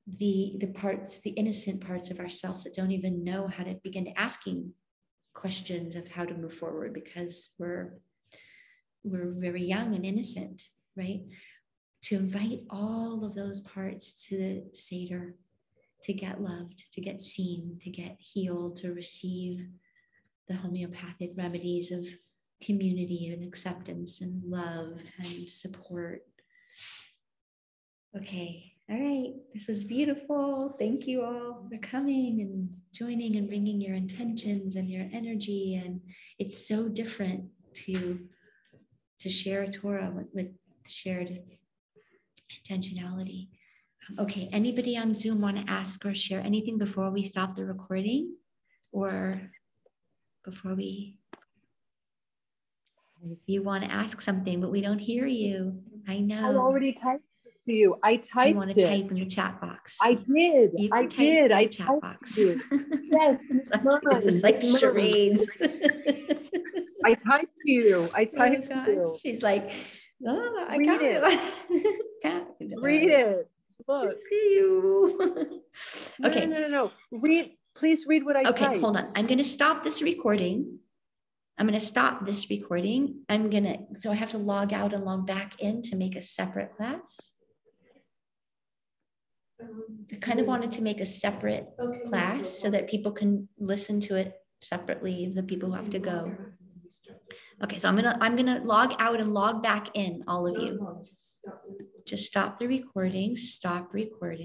The, the parts, the innocent parts of ourselves that don't even know how to begin asking questions of how to move forward because we're we're very young and innocent, right? To invite all of those parts to the Seder to get loved, to get seen, to get healed, to receive the homeopathic remedies of community and acceptance and love and support. Okay, all right, this is beautiful. Thank you all for coming and joining and bringing your intentions and your energy. And it's so different to to share a Torah with, with shared intentionality. Okay, anybody on Zoom want to ask or share anything before we stop the recording or before we? If you want to ask something, but we don't hear you. I know. I already typed to you. I typed Do you want to it. type in the chat box? I did. I did. I chat box. yes, it's mine. It's like it's charades. I typed to you. I oh typed oh to you. She's like, oh, I Read got it. it. Read it. Look. See you. okay. No, no, no, no. Read. Please read what I okay, typed. hold on. I'm going to stop this recording. I'm going to stop this recording. I'm going to, do I have to log out and log back in to make a separate class? Um, I kind of wanted to make a separate okay, class so that people can listen to it separately, the people who have to go. Okay, so I'm gonna I'm gonna log out and log back in, all of you. Just stop the recording, stop recording.